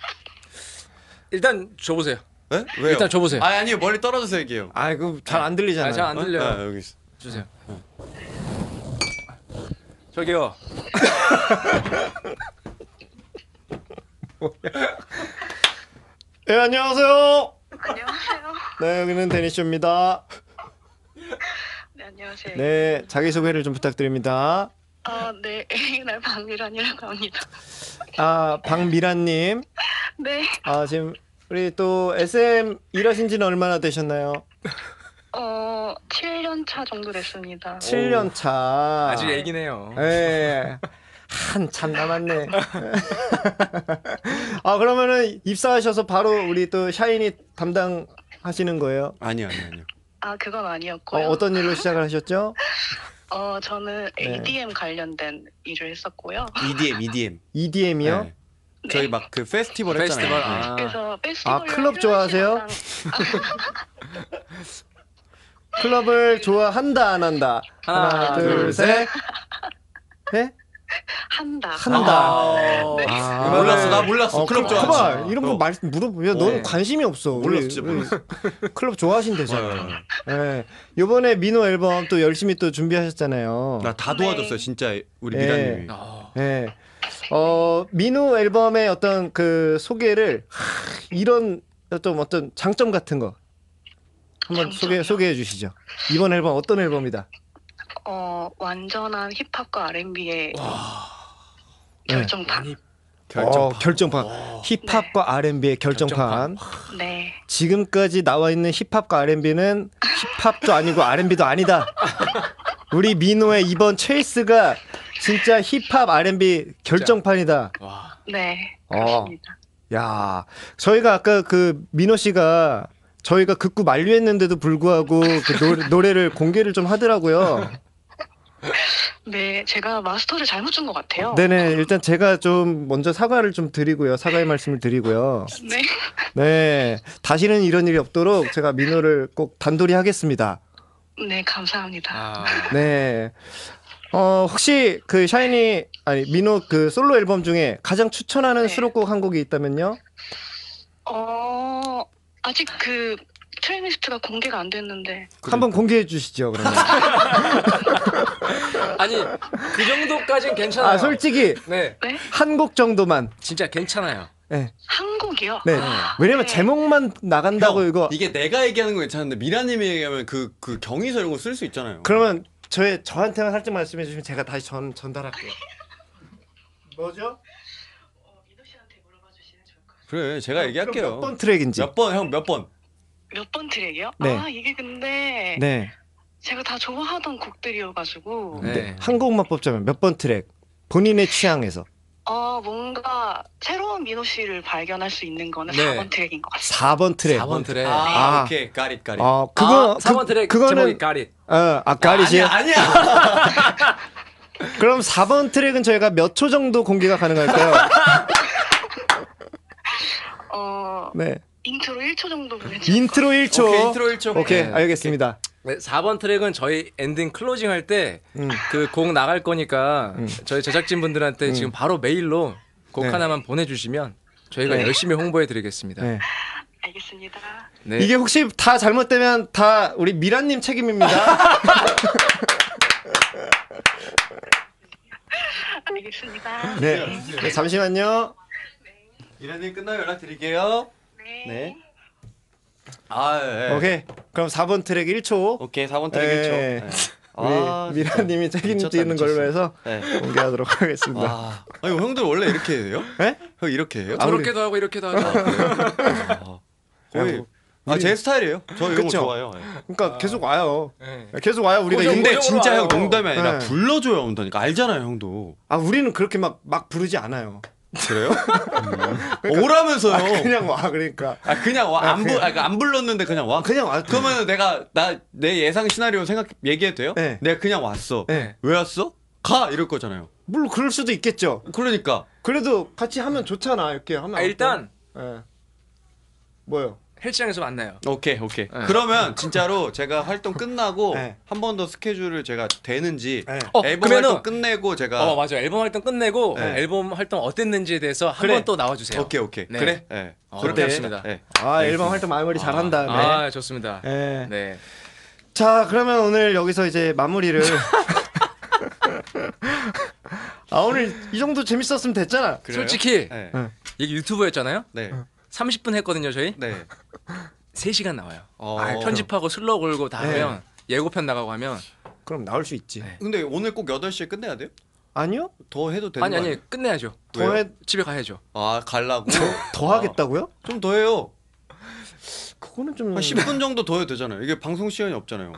일단 줘보세요. 네? 왜요? 일단 줘보세요. 아 아니요 멀리 떨어져서 얘기해요. 아 이거 잘안 들리잖아요. 아, 잘안 들려요. 아, 여기 있어. 주세요. 저기요. (laughs) 네 안녕하세요. 안녕하세요. 네 여기는 데니 쇼입니다. 네, 안녕하세요. 네 자기 소개를 좀 부탁드립니다. 아, 네. A날 (laughs) 박미란이라고 합니다. 아 박미란님. 네. 아 지금 우리 또 SM 일하신 지는 얼마나 되셨나요? 어, 7년 차 정도 됐습니다. 7년 차. 아직 애기네요. 예. 한참 남았네. 아 그러면은 입사하셔서 바로 우리 또 샤이니 담당하시는 거예요? 아니요 아니요 아니요. 아, 그건 어, 아니었고요. 어 떤 일로 시작을 하셨죠? (laughs) 어, 저는 네. ADM 관련된 일을 했었고요. EDM EDM. EDM이요? 네. 저희 막그 페스티벌 페스티벌. 했잖아요. 네. 아. 그래서 페스티벌 아, 클럽 좋아하세요? (laughs) 클럽을 좋아한다 안 한다. 하나, 하나, 둘, 둘, 셋. 네? (laughs) 한다. 한다. 아, 네. 아, 몰랐어 나 몰랐어 어, 클럽 그- 좋아하지. 봐봐 이런 거 말 물어보면 너는 네. 관심이 없어. 몰랐어, 우리- 우리 몰랐어. (laughs) 클럽 좋아하신대잖아. 예. 이번에 민호 앨범 또 열심히 또 준비하셨잖아요. 나다 네. 도와줬어요 진짜 우리 네. 미란님이. 아, 예. 어, 민호 앨범의 어떤 그 소개를 하, 이런 어떤 어떤 장점 같은 거 한번 소개 장점이요? 소개해 주시죠. 이번 앨범 어떤 앨범이다? 어, 완전한 힙합과 R&B의 네. 결정판. 결정. 어, 결정판. 힙합과 R&B의 결정판. 네. 지금까지 나와 있는 힙합과 R&B는 힙합도 아니고 R&B도 아니다. 우리 민호의 이번 체이스가 진짜 힙합 R&B 결정판이다. 와. 네. 어. 그렇습니다. 야, 저희가 아까 그 민호 씨가 저희가 극구 만류했는데도 불구하고 그 노래, 노래를 공개를 좀 하더라고요. 네, 제가 마스터를 잘못 준 것 같아요. 네네, 일단 제가 좀 먼저 사과를 좀 드리고요. 사과의 말씀을 드리고요. 네. 네, 다시는 이런 일이 없도록 제가 민호를 꼭 단돌이 하겠습니다. 네, 감사합니다. 아, 네. 어, 혹시 그 샤이니, 아니, 민호 그 솔로 앨범 중에 가장 추천하는 네. 수록곡 한 곡이 있다면요? 어, 아직 그 트랙리스트가 공개가 안 됐는데. 한번 공개해 주시죠, 그러면. (laughs) 아니 그 정도까진 괜찮아요. 아, 솔직히 네, 네? 한 곡 정도만. 진짜 괜찮아요. 네. 한국이요? 네. 왜냐면 네. 제목만 나간다고 형, 이거. 이게 내가 얘기하는 건 괜찮은데 미란님이 얘기하면 그 그 경위서 이런 거 쓸 수 있잖아요. 그러면 저의 저한테만 살짝 말씀해 주시면 제가 다시 전 전달할게요. (laughs) 뭐죠? 민호 씨한테 물어봐 주시면 좋을 것 같아요. 그래 제가 얘기할게요. 몇 번 트랙인지. 몇 번 형 몇 번? 몇 번 트랙이요? 네. 아, 이게 근데 네. 제가 다 좋아하던 곡들이어가지고. 네. 네. 한 곡만 뽑자면 몇 번 트랙. 본인의 취향에서 어, 뭔가 새로운 민호 씨를 발견할 수 있는 거는 네. 4번 트랙인 것 같아요. 4번 트랙. 4번 트랙. 아, 아. 오케이 가릿 가릿. 어, 그거 아, 4번 트랙 그거는 제목이 가릿. 어, 아까리시요. 아니야 아니야. (laughs) 그럼 4번 트랙은 저희가 몇 초 정도 공개가 가능할까요? (laughs) 어, 네. 인트로 1초 정도 보내주세요. 인트로 1초. 오케이, 인트로 1초. 오케이, 네. 알겠습니다. 네, 4번 트랙은 저희 엔딩 closing 할때 음. 그곡 나갈 거니까 저희 제작진 분들한테 지금 바로 메일로 곡 네. 하나만 보내주시면 저희가 네. 열심히 홍보해 드리겠습니다. 네. 알겠습니다. 네. 이게 혹시 다 잘못되면 다 우리 미란님 책임입니다. (laughs) 알겠습니다. 네. 네, 잠시만요. 이란님 끝나면 연락 드릴게요. 네. 네. 아, 예. 예. 오케이. 그럼 4번 트랙 1초. 오케이, 4번 트랙 네. 1초. (laughs) 네. 우리 아, 미란님이 미쳤다, 책임지는 걸로. 해서 네. 공개하도록 하겠습니다. 아, 아니 형들 원래 이렇게 해요? 네? 형 이렇게 해요? 아, 저렇게도 하고 이렇게도 하고. 아, 거의 아, 제 스타일이에요. 저 이런 거 그쵸? 좋아요. 예. 그러니까 계속 와요. 네. 계속 와요. 우리가 근데 진짜 와요. 형 농담이 아니라 네. 불러줘야 온다니까 알잖아요, 형도. 아 우리는 그렇게 막 막 부르지 않아요. 그래요? 음. 오라면서요. 아, 그냥 와 그러니까 아 그냥 와. 안, 그냥- 불, 아, 그러니까 안 불렀는데 그냥 와. 그냥 와. 그러면 내가 나 내 예상 시나리오 생각 얘기해도 돼요? 네. 내가 그냥 왔어. 네. 왜 왔어? 가 이럴 거잖아요. 물론 그럴 수도 있겠죠. 그러니까 그래도 같이 하면 좋잖아. 이렇게 하면 아, 일단 예. 뭐요? 헬스장에서 만나요. 오케이 오케이. 네. 그러면 진짜로 제가 활동 끝나고 네. 한 번 더 스케줄을 제가 되는지 네. 어, 앨범 그러면은- 활동 끝내고 제가 어 맞아 요 앨범 활동 끝내고 네. 앨범 활동 어땠는지에 대해서 한 그래. 번또 나와주세요. 오케이 오케이 네. 그래. 네. 어, 그렇게 네. 합시다. 네. 아 앨범 활동 마무리 잘 한다. 네. 아 좋습니다. 예. 네. 자 그러면 오늘 여기서 이제 마무리를. (laughs) 아 오늘 이 정도 재밌었으면 됐잖아. 그래요? 솔직히 네. 응. 이게 유튜브였잖아요. 네. 30분 했거든요 저희. 네. (laughs) 3시간 나와요. 어, 아, 편집하고 슬러 걸고 다 네. 하면 예고편 나가고 하면 그럼 나올 수 있지. 네. 근데 오늘 꼭 8시에 끝내야 돼요? 아니요? 더 해도 되는 아니 거 아니 아니에요? 끝내야죠. 왜요? 더, 해, 집에 가야죠. 아, 갈라고. 더 하겠다고요? 좀 더 해요. 그거는 좀. 한 10분 정도 더 해도 되잖아요. 이게 방송 시간이 없잖아요.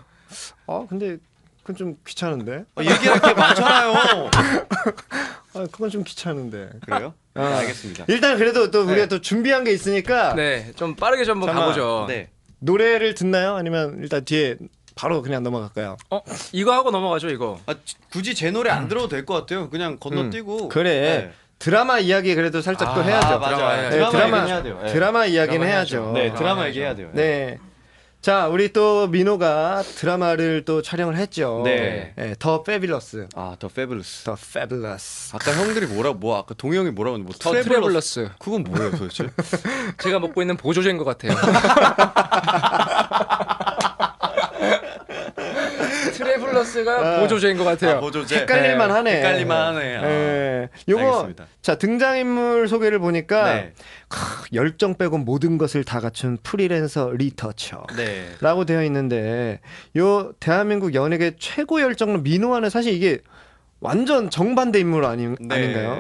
아 근데 그건 좀 귀찮은데. 아, 얘기할 게 많잖아요. (laughs) 아 그건 좀 귀찮은데. 그래요? 네, 아. 알겠습니다. 일단 그래도 또 우리가 네. 또 준비한 게 있으니까 네, 좀 빠르게 좀 한번 잠깐만. 가보죠. 네. 노래를 듣나요? 아니면 일단 뒤에 바로 그냥 넘어갈까요? 어, 이거 하고 넘어가죠 이거. 아, 지- 굳이 제 노래 안 들어도 될 것 같아요. 그냥 건너뛰고. 음. 그래. 네. 드라마 이야기 그래도 살짝 또 아, 해야죠. 아, 맞아. 드라마, 네, 드라마, 드라마 얘기는 해야 돼요. 네. 드라마 이야기는 드라마 해야죠. 해야죠. 네, 드라마. 얘기해야 돼요. 네. 자, 우리 또 민호가 드라마를 또 촬영을 했죠. 네. The Fabulous. 아, The Fabulous. The Fabulous. 아까 형들이 뭐라 뭐 아까 동희 형이 뭐라고 했는데 뭐 The Travelers. Travelers. 그건 뭐예요, 도대체? (laughs) 제가 먹고 있는 보조제인 것 같아요. (laughs) Travelers가 아. 보조제인 것 같아요. 아, 보조제. 헷갈릴만 하네. 헷갈릴만 하네. 아. 예. 요거 알겠습니다. 자, 등장인물 소개를 보니까 네. 크, 열정 빼고 모든 것을 다 갖춘 프리랜서 리터처. 네. 라고 되어 있는데 요 대한민국 연예계 최고 열정로 민호와는 사실 이게 완전 정반대 인물 아니, 네. 아닌가요?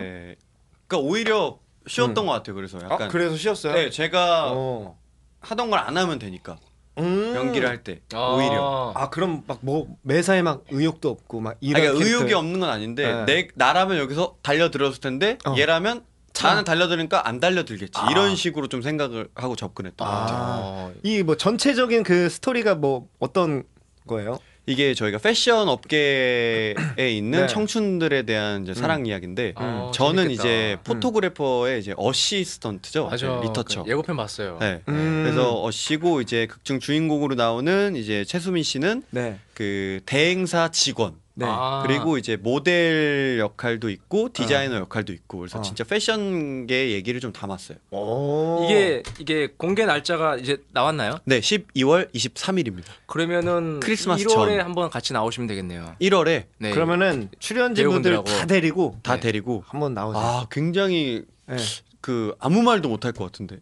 그러니까 오히려 쉬웠던 것 같아요. 그래서 약간 아, 그래서 쉬었어요? 네, 제가 어. 하던 걸 안 하면 되니까 음. 연기를 할 때 아. 오히려. 아 그럼 막 뭐 매사에 막 의욕도 없고 막 아니, 이런 그러니까 캐릭터- 의욕이 없는 건 아닌데 네. 내 나라면 여기서 달려들었을 텐데 어. 얘라면 나는 달려드니까 안 달려들겠지 아. 이런 식으로 좀 생각을 하고 접근했던 것 같아요. 어, 이뭐 전체적인 그 스토리가 뭐 어떤 거예요? 이게 저희가 패션 업계에 (clears throat) 있는 네. 청춘들에 대한 이제 사랑 이야기인데 아, 저는 재밌겠다. 이제 photographer의 이제 assistant죠. 맞아. retoucher. 그 예고편 봤어요. 네. 음. 그래서 어시고 이제 극중 주인공으로 나오는 이제 최수민 씨는 네. 그 대행사 직원 네. 아. 그리고 이제 모델 역할도 있고 디자이너 역할도 있고 그래서 어. 진짜 패션계 얘기를 좀 담았어요. 오. 이게 이게 공개 날짜가 이제 나왔나요? 네, 12월 23일입니다. 그러면은 크리스마스 1월에 전. 한번 같이 나오시면 되겠네요. 1월에 네. 그러면은 출연진분들 배우분들하고. 다 데리고 다 네. 데리고 한번 나오세요. 아 굉장히 네. 그 아무 말도 못 할 것 같은데.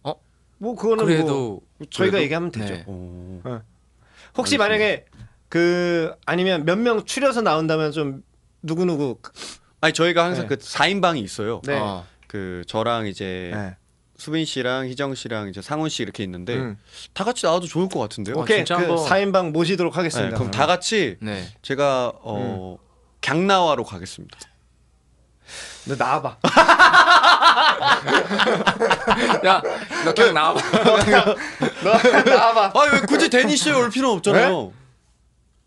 뭐 그거는 그래도 뭐 저희가 그래도? 얘기하면 되죠. 네. 어. 혹시 알겠습니다. 만약에 그 아니면 몇 명 추려서 나온다면 좀 누구 누구 아니 저희가 항상 네. 그 4인방이 있어요. 네. 어. 그 저랑 이제 네. 수빈 씨랑 희정 씨랑 이제 상훈 씨 이렇게 있는데 음. 다 같이 나와도 좋을 것 같은데요. 오케이 진짜 그 한번- 4인방 모시도록 네, 하겠습니다. 그럼 다 같이 네. 제가 어 강나와로 가겠습니다. 너 나와봐. 야, 너 그냥 나와봐. (laughs) 너 나와봐. 아왜 굳이 데니쉬에 올 필요 없잖아요.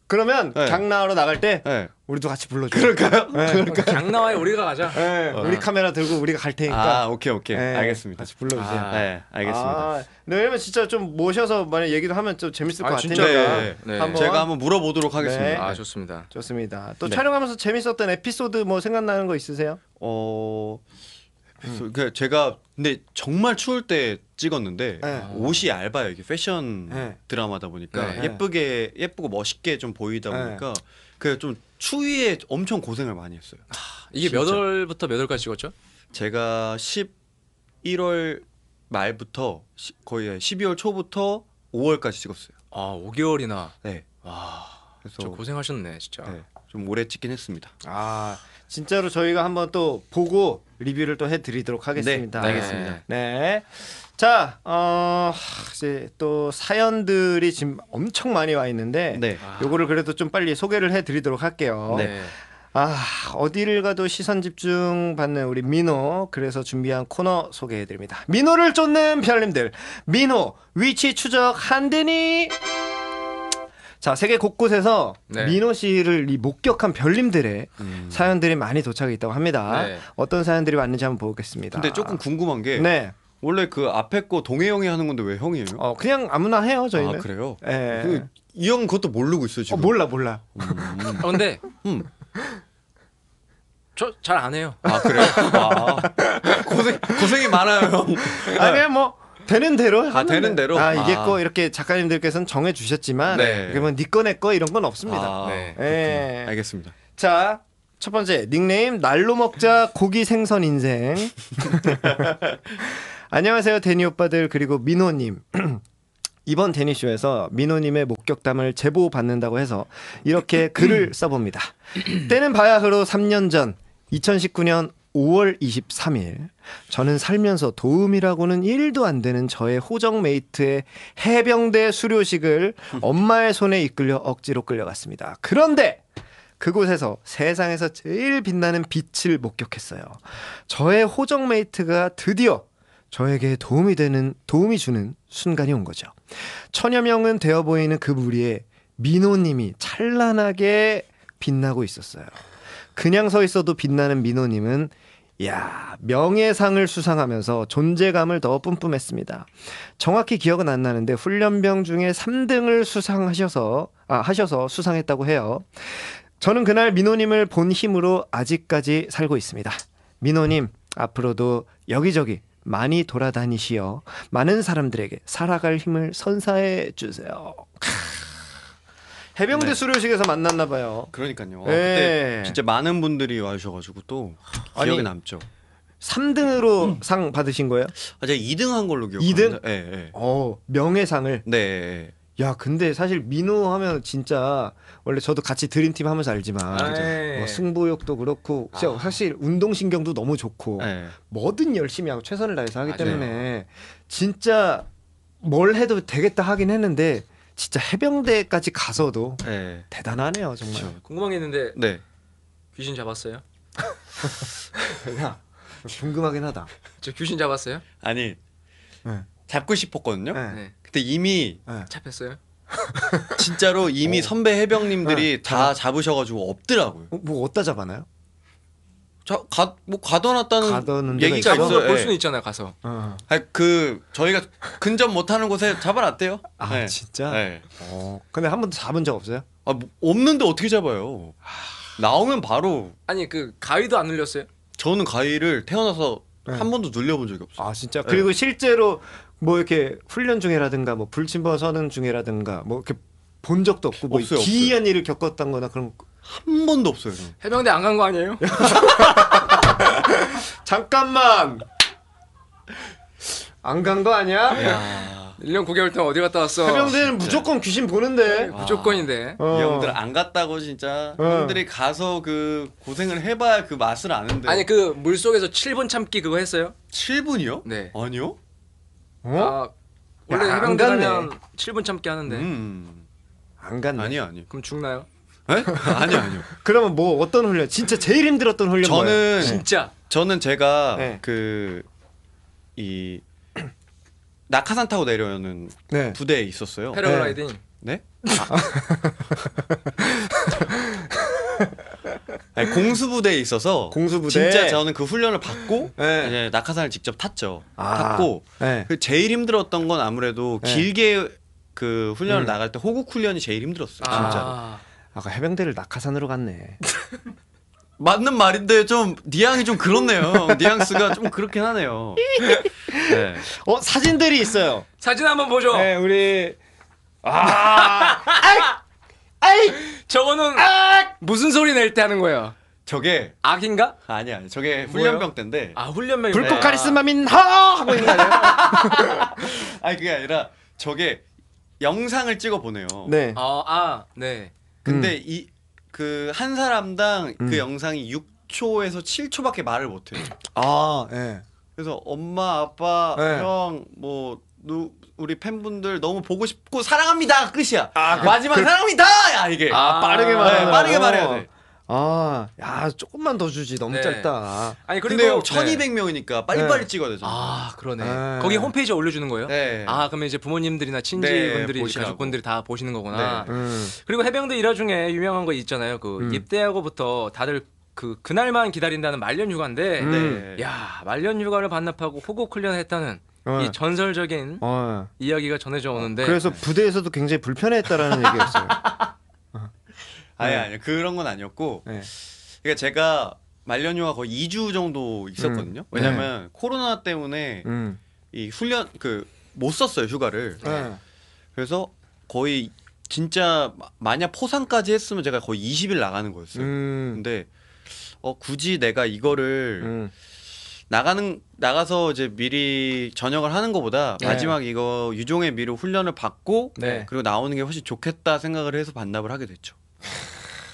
그러면 네. 강나와로 나갈 때 네. 우리도 같이 불러줘. 그럴까요? 네. (laughs) 강 나와요 우리가 가자. 네, 우리 카메라 들고 우리가 갈 테니까. 아 오케이 오케이 네, 알겠습니다. 같이 불러주세요. 아, 네 알겠습니다. 아, 네, 왜냐면 진짜 좀 모셔서 만약 얘기도 하면 좀 재밌을 아, 것 진짜? 같으니까. 네, 네. 한번 제가 한번 물어보도록 하겠습니다. 네. 아 좋습니다. 좋습니다. 또 네. 촬영하면서 재밌었던 에피소드 뭐 생각나는 거 있으세요? 어 그래서 그 제가 근데 정말 추울 때 찍었는데 네. 옷이 얇아요 이게 패션 네. 드라마다 보니까 네. 예쁘게 예쁘고 멋있게 좀 보이다 네. 보니까 그 좀 추위에 엄청 고생을 많이 했어요. 이게 몇 진짜. 월부터 몇 월까지 찍었죠? 제가 11월 말부터 시- 거의 12월 초부터 5월까지 찍었어요. 아 5개월이나. 네. 와, 그래서 저 고생하셨네 진짜. 네, 좀 오래 찍긴 했습니다. 아 진짜로 저희가 한번 또 보고 리뷰를 또 해드리도록 하겠습니다. 네, 알겠습니다. 네. 자, 어, 이제 또 사연들이 지금 엄청 많이 와 있는데, 네. 아. 요거를 그래도 좀 빨리 소개를 해드리도록 할게요. 네. 아, 어디를 가도 시선 집중 받는 우리 민호. 그래서 준비한 코너 소개해드립니다. 민호를 쫓는 별님들. 민호, 위치 추적 한대니. 자, 세계 곳곳에서 네. 민호 씨를 이 목격한 별님들의 음. 사연들이 많이 도착해 있다고 합니다. 네. 어떤 사연들이 왔는지 한번 보겠습니다. 근데 조금 궁금한 게 네. 원래 그 앞에 거 동해 형이 하는 건데 왜 형이에요? 어, 그냥 아무나 해요, 저희는. 아 그래요? 예. 그, 이형 그것도 모르고 있어요 어, 지금. 몰라, 몰라. 아, 근데 음. 저 잘 안 해요. 아 그래요? 아, 고생 고생이 많아요 형. 아니, 뭐. 되는 대로 하면 되는 돼. 대로? 아 이게 아. 거 이렇게 작가님들께서는 정해 주셨지만 네. 그러면 니꺼내꺼 이런 건 없습니다. 아, 네. 예. 알겠습니다. 자, 첫 번째 닉네임 날로 먹자 고기 생선 인생. (laughs) 안녕하세요 데니 오빠들 그리고 민호님. (clears throat) 이번 데니쇼에서 민호님의 목격담을 제보 받는다고 해서 이렇게 글을 (clears throat) 써봅니다. 때는 바야흐로 3년 전 2019년 5월 23일 저는 살면서 도움이라고는 1도 안 되는 저의 호적 mate의 해병대 수료식을 엄마의 손에 이끌려 억지로 끌려갔습니다. 그런데 그곳에서 세상에서 제일 빛나는 빛을 목격했어요. 저의 호적 mate가 드디어 저에게 도움이 되는 도움이 주는 순간이 온 거죠. 천여 명은 되어 보이는 그 무리에 민호님이 찬란하게 빛나고 있었어요. 그냥 서 있어도 빛나는 민호님은 야 명예상을 수상하면서 존재감을 더 뿜뿜했습니다. 정확히 기억은 안 나는데 훈련병 중에 3등을 수상하셔서 아 하셔서 수상했다고 해요. 저는 그날 민호님을 본 힘으로 아직까지 살고 있습니다. 민호님 앞으로도 여기저기 많이 돌아다니시어 많은 사람들에게 살아갈 힘을 선사해 주세요. 해병대 네. 수료식에서 만났나 봐요. 그러니까요. 아, 예. 그때 진짜 많은 분들이 와주셔가지고 또 기억에 남죠. 3등으로 상 받으신 거예요? 아, 제가 2등 한 걸로? 기억합니다. 네, 네. 어, 명예상을. 네. 야, 근데 사실 민호 하면 진짜 원래 저도 같이 드림팀 하면서 알지만 네. 뭐 승부욕도 그렇고 진짜 아. 사실 운동신경도 너무 좋고 네. 뭐든 열심히 하고 최선을 다해서 하기 맞아요. 때문에 진짜 뭘 해도 되겠다 하긴 했는데 진짜 해병대까지 가서도 네. 대단하네요 정말. 궁금한 게 있는데 네. 귀신 잡았어요? (laughs) 야, 궁금하긴 하다. 저 귀신 잡았어요? 아니 네. 잡고 싶었거든요. 네. 네. 그때 이미 네. 잡혔어요? 진짜로 이미 선배 해병님들이 네. 다 잡으셔가지고 없더라고요. 어, 뭐 어디다 잡아나요? 자, 가, 뭐 가둬놨다는 데가 얘기가 있어요? 있어요. 볼 예. 수는 있잖아요 가서. 어. 아니, 그 저희가 근접 못하는 곳에 잡아놨대요. 아 네. 진짜? 네. 어. 근데 한 번도 잡은 적 없어요? 아, 뭐, 없는데 어떻게 잡아요? 나오면 바로 아니 그 가위도 안 눌렸어요? 저는 가위를 태어나서 네. 한 번도 눌려본 적이 없어요. 아 진짜 네. 그리고 실제로 뭐 이렇게 훈련 중에라든가 뭐 불침번 서는 중에라든가 뭐 이렇게 본 적도 없고 뭐 없어요, 기이한 일을 겪었다거나 그런 거. 한 번도 없어요. 저는. 해병대 안 간 거 아니에요? (laughs) 잠깐만 안 간 거 아니야? 야, 1년 9개월 동안 어디 갔다 왔어? 해병대는 무조건 귀신 보는데. 무조건인데. 어. 이 형들 안 갔다고 진짜 어. 형들이 가서 그 고생을 해봐야 그 맛을 아는데. 아니 그 물속에서 7분 참기 그거 했어요? 7분이요? 네. 아니요. 어? 아 원래 야, 안 해병대 갔네. 가면 7분 참기 하는데 음. 안 갔네. 아니요, 아니요. 그럼 죽나요? 에? (laughs) 아니요, 아니요. 그러면 뭐 어떤 훈련? 진짜 제일 힘들었던 훈련 뭐예요? 저는 진짜 저는 제가 네. 그이 낙하산 타고 내려오는 네. 부대에 있었어요. 패러글라이딩. 네? (laughs) 아니, 공수부대에 있어서 공수부대. 진짜 저는 그 훈련을 받고 네. 이제 낙하산을 직접 탔죠. 아. 탔고 네. 그 제일 힘들었던 건 아무래도 네. 길게 그 훈련을 음. 나갈 때 호국 훈련이 제일 힘들었어요. 진짜로. 아, 아까 해병대를 낙하산으로 갔네. (laughs) 맞는 말인데 좀 뉘앙이 좀 그렇네요. 뉘앙스가 좀 그렇긴 하네요. 네. 어 사진들이 있어요. 사진 한번 보죠. 네, 우리 아, (laughs) 아이, 저거는 무슨 소리 낼 때 하는 거예요? 저게 악인가? 아니 아니 저게? 훈련병 때인데 아 훈련병이 불꽃 카리스마 민 하 하고 있는 거 아니에요? (laughs) 아니 그게 아니라 저게 영상을 찍어 보내요. 네. 아, 아, 네. 근데 이그 한 사람당 음. 그 영상이 6초에서 7초밖에 말을 못 해요. 아, 예. 그래서 엄마, 아빠, 네. 형, 뭐 누, 우리 팬분들 너무 보고 싶고 사랑합니다 끝이야. 아, 그- 마지막 그- 사랑합니다. 야 이게. 아, 빠르게 네, 말하느라고. 빠르게 말해야 돼. 아, 야, 조금만 더 주지. 너무 네. 짧다. 아니 그리고 근데요, 네. 1200명이니까 빨리빨리 네. 찍어야 되잖아요. 아 그러네. 네. 거기 홈페이지에 올려주는 거예요? 네. 아 그러면 이제 부모님들이나 친지분들이 네, 보시라고. 가족분들이 다 보시는 거구나. 네. 음. 그리고 해병대 일화 중에 유명한 거 있잖아요. 그 음. 입대하고부터 다들 그 그날만 기다린다는 말년 휴가인데, 음. 네. 야 말년 휴가를 반납하고 호국 훈련했다는 어. 이 전설적인 어. 이야기가 전해져 오는데. 그래서 부대에서도 굉장히 불편했다라는 얘기였어요. (laughs) 아니 네. 아니 그런 건 아니었고. 네. 그러니까 제가 말년휴가 거의 2주 정도 있었거든요. 음. 왜냐면 코로나 때문에 음. 이 훈련 그 못 썼어요 휴가를. 네. 그래서 거의 진짜 마- 만약 포상까지 했으면 제가 거의 20일 나가는 거였어요. 음. 근데 어 굳이 내가 이거를 음. 나가는 나가서 이제 미리 전역을 하는 것보다 네. 마지막 이거 유종의 미로 훈련을 받고 네. 그리고 나오는 게 훨씬 좋겠다 생각을 해서 반납을 하게 됐죠.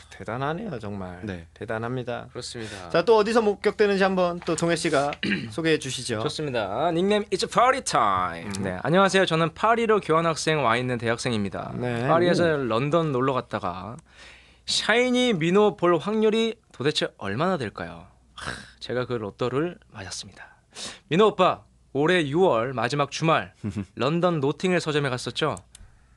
대단하네요, 정말. 네. 대단합니다. 그렇습니다. 자, 또 어디서 목격되는지 한번 또 동해 씨가 (clears throat) 소개해 주시죠. 좋습니다. 닉네임 It's Party Time. 네, 안녕하세요. 저는 파리로 교환학생 와 있는 대학생입니다. 네. 파리에서 런던 놀러 갔다가 샤이니 민호 볼 확률이 도대체 얼마나 될까요? 하, 제가 그 로또를 맞았습니다. 민호 오빠, 올해 6월 마지막 주말 (laughs) 런던 노팅힐 서점에 갔었죠.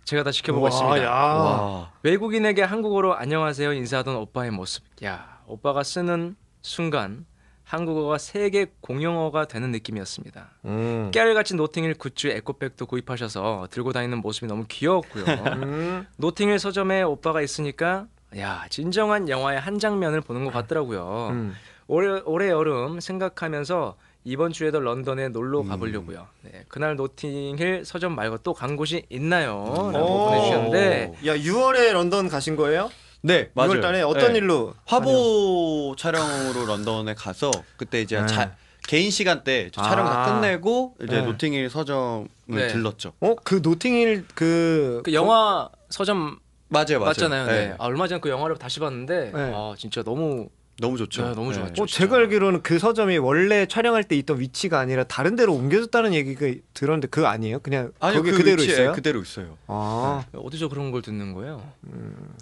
제가 다 있습니다. 야. 와. 외국인에게 한국어로 안녕하세요 인사하던 오빠의 모습. 야, 오빠가 쓰는 순간 한국어가 세계 공용어가 되는 느낌이었습니다. 음. 깨알같이 노팅힐 굿즈 에코백도 구입하셔서 들고 다니는 모습이 너무 귀여웠고요. (laughs) 음. 노팅힐 서점에 오빠가 있으니까 야 진정한 영화의 한 장면을 보는 것 같더라고요. 음. 올해, 올해 여름 생각하면서 이번 주에도 런던에 놀러 가보려고요. 네, 그날 노팅힐 서점 말고 또 간 곳이 있나요? 라고 오. 보내주셨는데 야, 6월에 런던 가신 거예요? 네, 맞아요. 6월 달에 어떤 네. 일로? 화보 촬영으로 (laughs) 런던에 가서 그때 이제 네. 자, 개인 시간 때저 아. 촬영 다 끝내고 이제 네. 노팅힐 서점을 네. 들렀죠. 어, 그 노팅힐 그 그 영화 서점 맞아요, 맞아요. 맞잖아요. 네. 네. 아, 얼마 전 그 영화를 다시 봤는데 네. 아 진짜 너무 너무 좋죠. 네, 너무 좋았죠. 어, 제가 알기로는 그 서점이 원래 촬영할 때 있던 위치가 아니라 다른 데로 옮겨졌다는 얘기가 들었는데 그거 아니에요? 그냥 아니 거기 그 그대로 위치에 있어요? 그대로 있어요. 아, 어디서 그런 걸 듣는 거예요?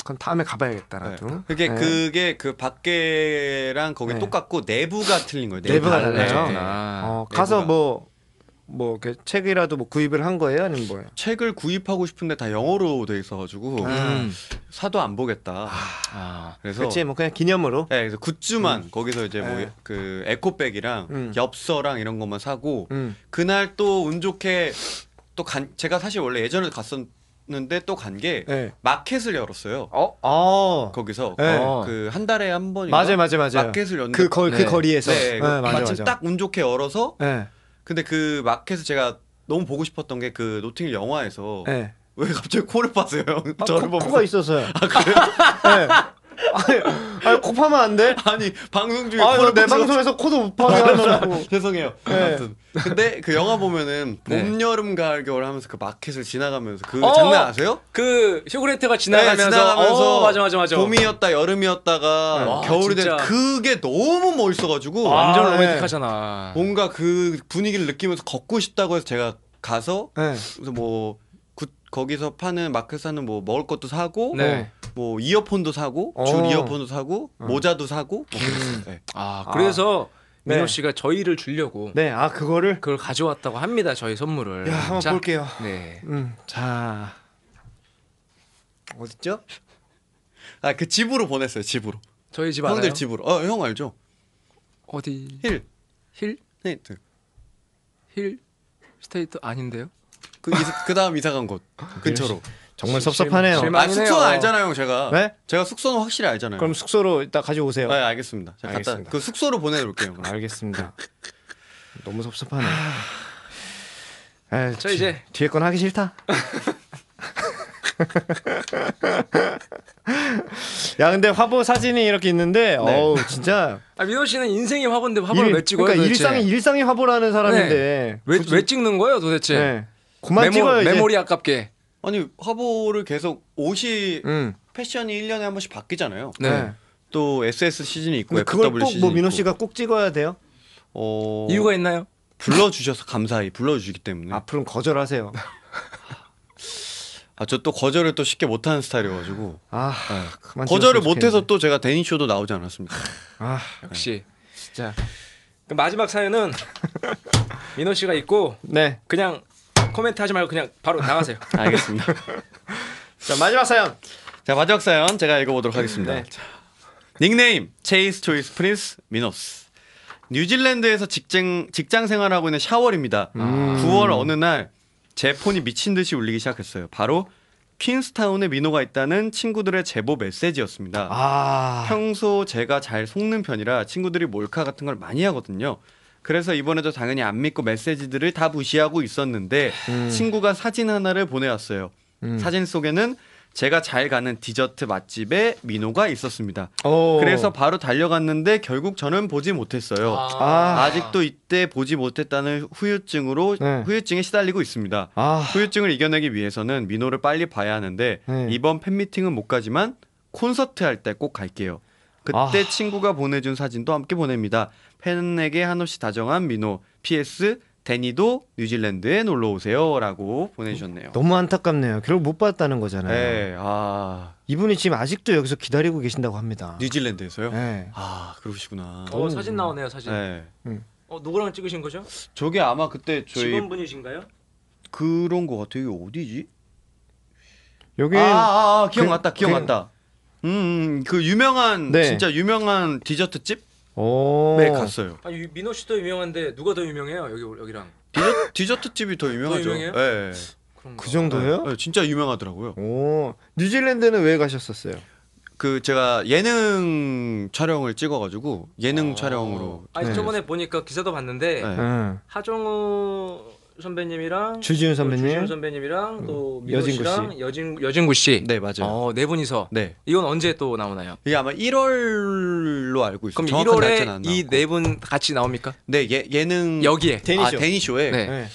그럼 다음에 가봐야겠다 네. 나도. 그게 네. 그게 그 밖에랑 거기 네. 똑같고 내부가 틀린 거예요. 내부가 달라요. 달라요? 네. 아, 어, 가서. 뭐, 뭐, 그 책이라도 뭐 구입을 한 거예요? 아니면 뭐예요? 책을 구입하고 싶은데 다 영어로 돼 있어가지고 음. 사도 안 보겠다. 아, 그래서 그렇지, 뭐 그냥 기념으로. 네, 그래서 굿즈만 거기서 이제 네. 뭐그 에코백이랑 음. 엽서랑 이런 것만 사고 음. 그날 또 운 좋게 또 간 제가 사실 원래 예전에 갔었 는데 또 간게 네. 마켓을 열었어요. 어, 어. 거기서 네. 그한 달에 한번 맞아요, 맞아요, 맞아요. 마켓을 열는데 그, 거, 네. 그 거리에서. 네, 네, 그 맞아, 마침 맞아. 딱운 좋게 열어서 네, 근데 그 마켓을 제가 너무 보고 싶었던 게 그 노팅힐 영화에서 네. 왜 갑자기 코를 봤어요? 아, 저를 코, 보면서 코가 있어서요. 아, 그래요? 네. (laughs) 아니, 아니, 코 파면 안 돼? 아니 방송 중에 아, 코를 내 방송에서 코도 못 파게 하느라고. 죄송해요. 네. 아무튼 근데 그 영화 보면은 네. 봄, 여름, 가을, 겨울 하면서 그 마켓을 지나가면서 그 어! 장면 아세요? 그 휴그레트가 지나가면서, 네, 지나가면서 어, 맞아 맞아 맞아. 봄이었다 여름이었다가 와, 겨울이 된 진짜. 그게 너무 멋있어가지고 완전 아, 로맨틱하잖아. 뭔가 그 분위기를 느끼면서 걷고 싶다고 해서 제가 가서 네. 그래서 뭐 구- 거기서 파는 마켓 사는 뭐 먹을 것도 사고 네. 뭐 이어폰도 사고 어. 줄 이어폰도 사고 모자도 사고 뭐 그랬어요. 네. 아 그래서 네. 민호 씨가 저희를 주려고 네, 아, 그거를. 그걸 가져왔다고 합니다. 저희 선물을. 야, 한번 자, 볼게요. 네. 음, 자. 어딨죠? 아 그 집으로 보냈어요 집으로 저희 집 알아요? 형들 집으로. 어, 형 알죠? 어디? 힐. 힐? 스테이트. 힐? 스테이트 아닌데요? 그, 이사- 그 다음 이사 간 곳. 근처로. 정말 실- 섭섭하네요. 실망- 아. 숙소는 알잖아요, 형, 제가. 네? 제가 숙소는 확실히 알잖아요. 그럼 숙소로 이따 가져오세요. 네, 알겠습니다. 제가 알겠습니다. 그 숙소로 보내놓을게요. 그럼. 알겠습니다. 너무 섭섭하네. 아, 저 이제 뒤에 건 하기 싫다. (laughs) 야 근데 화보 사진이 이렇게 있는데 어우 진짜 아 민호 씨는 인생의 화보인데 화보를 일- 왜 찍어요? 그러니까 도대체? 일상이 일상이 화보라는 사람인데 왜, 굳이- 왜 찍는 거예요 도대체? 네. 그만 메모, 찍어요 이제. 메모리 아깝게. 아니, 화보를 계속 옷이, 응. 패션이 1년에 한 번씩 바뀌잖아요. 네. 네. 또 SS 시즌이 있고, 근데 그걸 FW 꼭 시즌이 뭐 민호 있고. 씨가 꼭 찍어야 돼요? 어... 이유가 있나요? 불러주셔서 감사히 불러주기 때문에. 아, 앞으로는 거절하세요. 저또 거절을 또 쉽게 못하는 스타일이어가지고. 아 네. 그만 거절을 찍었으면 못해서 좋겠는데. 또 제가 D&E 쇼도 나오지 않았습니까? 아 역시. 진짜 그 마지막 사연은 (laughs) 민호 씨가 있고 네. 그냥 코멘트 하지 말고 그냥 바로 나가세요. (laughs) 알겠습니다. (laughs) 자 마지막 사연. 자 마지막 사연 제가 읽어보도록 하겠습니다. 네. 자, 닉네임 체이스 Choi's Prince Minho's. 뉴질랜드에서 직장 직장 생활하고 있는 샤월입니다. 음. 9월 어느 날 제 폰이 미친 듯이 울리기 시작했어요. 바로 퀸스타운에 민호가 있다는 친구들의 제보 메시지였습니다. 아 평소 제가 잘 속는 편이라 친구들이 몰카 같은 걸 많이 하거든요. 그래서 이번에도 당연히 안 믿고 메시지들을 다 무시하고 있었는데 음. 친구가 사진 하나를 보내왔어요. 음. 사진 속에는 제가 잘 가는 디저트 맛집에 민호가 있었습니다. 오. 그래서 바로 달려갔는데 결국 저는 보지 못했어요. 아. 아직도 이때 보지 못했다는 후유증으로 네. 후유증에 시달리고 있습니다. 아 후유증을 이겨내기 위해서는 민호를 빨리 봐야 하는데 네. 이번 팬미팅은 못 가지만 콘서트 할 때 꼭 갈게요. 그때 아. 친구가 보내준 사진도 함께 보냅니다. 팬에게 한없이 다정한 민호. PS 데니도 뉴질랜드에 놀러 오세요라고 보내주셨네요. 너무 안타깝네요. 결국 못 봤다는 거잖아요. 네, 아 이분이 지금 아직도 여기서 기다리고 계신다고 합니다. 뉴질랜드에서요? 네. 아 그러시구나. 어 사진 나오네요 사진. 네, 어 누구랑 찍으신 거죠? 저게 아마 그때 저희 직원분이신가요? 그런 거 같아요. 이게 어디지? 여기 아, 아, 아 기억났다, 그- 기억났다. 음, 음, 그 유명한 네. 진짜 유명한 디저트 집 에 오. 갔어요. 아 유- 민호 씨도 유명한데 누가 더 유명해요 여기 여기랑? 디저, 디저트 집이 더 유명하죠. 유명해요? 네. 그런가? 그 정도예요? 네, 진짜 유명하더라고요. 오. 뉴질랜드는 왜 가셨었어요? 그 제가 예능 촬영을 찍어가지고 예능 촬영으로 아니 네. 저번에 보니까 기사도 봤는데 네. 응. 하정우 선배님이랑 주지훈 선배님. 주지훈 선배님이랑 또 민호 여진구 씨랑 여진 여진구 씨. 네 맞아요. 어, 네 분이서 네 이건 언제 또 나오나요? 이게 아마 1월로 알고 있어요. 그럼 정확한 날짜는 안 1월에 이. 네 분 같이 나옵니까? 네 예, 예능 여기에. 데니쇼. 아 데니쇼에 네. 네.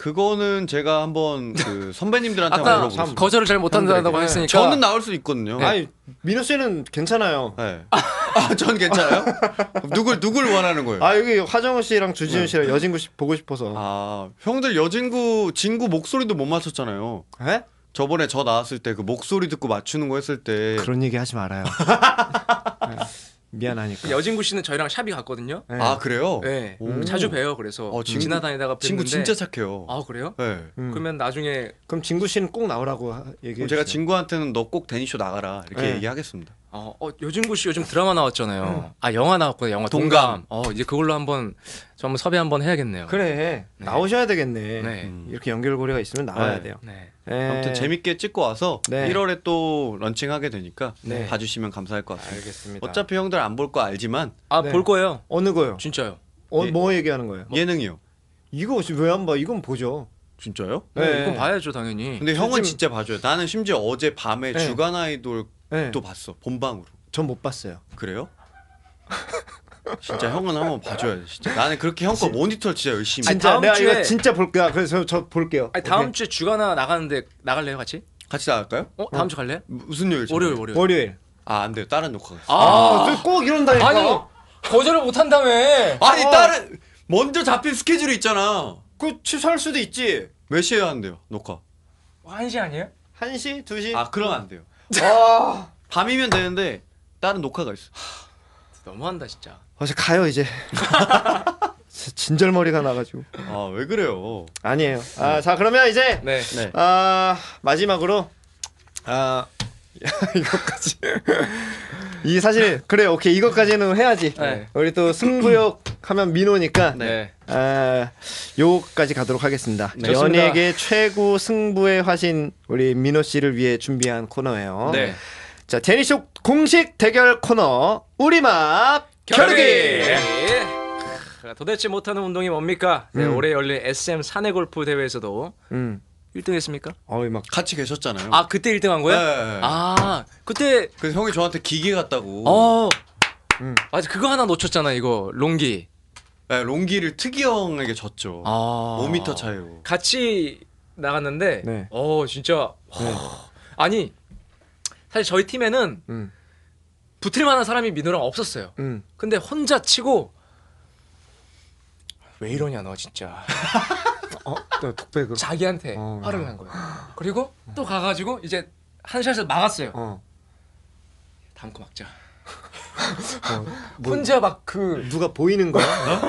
그거는 제가 한번 그 (laughs) 선배님들한테 아까 물어보겠습니다. 거절을 잘 못한다고 네. 했으니까 저는 나올 수 있거든요. 네. 아니 민호 씨는 괜찮아요. (laughs) 아, 전 괜찮아요? 누굴 누굴 원하는 거예요? 아 여기 화정우 씨랑 네. 주지훈 씨랑 여진구 씨 보고 싶어서. 아, 형들 여진구 진구 목소리도 못 맞췄잖아요. 에? 저번에 저 나왔을 때 그 목소리 듣고 맞추는 거 했을 때 그런 얘기 하지 말아요. (laughs) 네. 미안하니까. 여진구 씨는 저희랑 샵이 갔거든요. 네. 아 그래요? 네. 오. 자주 봬요. 그래서 어, 친구- 지나다니다가 친구 뵀는데 진짜 착해요. 아 그래요? 네. 음. 그러면 나중에 그럼 진구 씨는 꼭 나오라고 하- 얘기해 그럼 제가. 진구한테는 너 꼭 데니쇼 나가라 이렇게 네. 얘기하겠습니다. 어, 어 여진구 씨 요즘 드라마 나왔잖아요. 아 영화 나왔거든요. 영화 동감. 동감. 어 이제 그걸로 한번 저 한번 섭외 한번 해야겠네요. 그래 네. 나오셔야 되겠네. 네. 음. 이렇게 연결고리가 있으면 나와야 네. 돼요. 네. 네. 아무튼 재밌게 찍고 와서 네. 1월에 또 런칭하게 되니까 네. 봐주시면 감사할 것 같습니다. 알겠습니다. 어차피 형들 안 볼 거 알지만 아 네. 볼 거예요. 어느 거요? 진짜요. 어, 예. 뭐 얘기하는 거예요? 예능이요. 이거 왜 안 봐? 이건 보죠. 진짜요? 네. 네. 이건 봐야죠 당연히. 근데 저 형은 지금- 진짜 봐줘요. 나는 심지어 어제 밤에 네. 주간 아이돌 네. 또 봤어. 본방으로. 전 못 봤어요. 그래요? (laughs) 진짜 형은 한번 봐줘야 돼. 진짜 나는 그렇게 형 거 모니터 진짜 열심히. 아니, 해. 진짜 다음 내가 주에- 이거 진짜 볼 거야. 그래서 저 볼게요. 아니 다음 오케이? 주에 주가나 나가는데 나갈래요 같이? 같이 나갈까요? 어 다음 주 갈래요? 무슨 요일? 월요일 월요일. 월요일. 아안 돼요. 다른 녹화가. 있어. 아, 아, 꼭 이런다니까. 아니 거절을 못 한다며. 아니 어. 다른 먼저 잡힌 스케줄이 있잖아. 그 취소할 수도 있지. 몇 시에 한대요 녹화? 한시 아니에요? 1시, 2시. 아 그럼 안 돼요. 아. 밤이면 되는데 다른 녹화가 있어. 너무한다 진짜. 어제 가요 이제. (laughs) 진절머리가 나가지고. 아 왜 그래요? 아니에요. 아, 자 그러면 이제 네. 네. 아 마지막으로 아 (laughs) 야, 이거까지 이 사실 그래 오케이 이것까지는 해야지. 네. 우리 또 승부욕 하면 민호니까 네. 아, 요까지 가도록 하겠습니다. 네. 연예계 최고 승부의 화신 우리 민호 씨를 위해 준비한 코너예요. 네. 자 제니쇼 공식 대결 코너 우리맛 겨루기. 도대체 못하는 운동이 뭡니까? 네, 음. 올해 열린 SM 사내 골프 대회에서도 음, 1등 했습니까? 어이 막 같이 계셨잖아요. 아 그때 1등 한 거야? 네. 아 그때 그래서 형이 저한테 기계 같다고. 어 음. 맞아 그거 하나 놓쳤잖아 이거 롱기. 네, 롱기를 특이 형에게 졌죠. 아 5m 차이로. 같이 나갔는데 네. 어 진짜 와, 아니 사실 저희 팀에는 음, 붙을 만한 사람이 민호랑 없었어요. 음. 근데 혼자 치고 왜 이러냐 너 진짜 (laughs) 어, 또 독백으로. 자기한테 어. 화를 난 거예요. 그리고 또 가가지고 이제 한 샷을 막았어요. 어. 담고 막자. (laughs) 뭐- 혼자 막 그 누가 보이는 거야?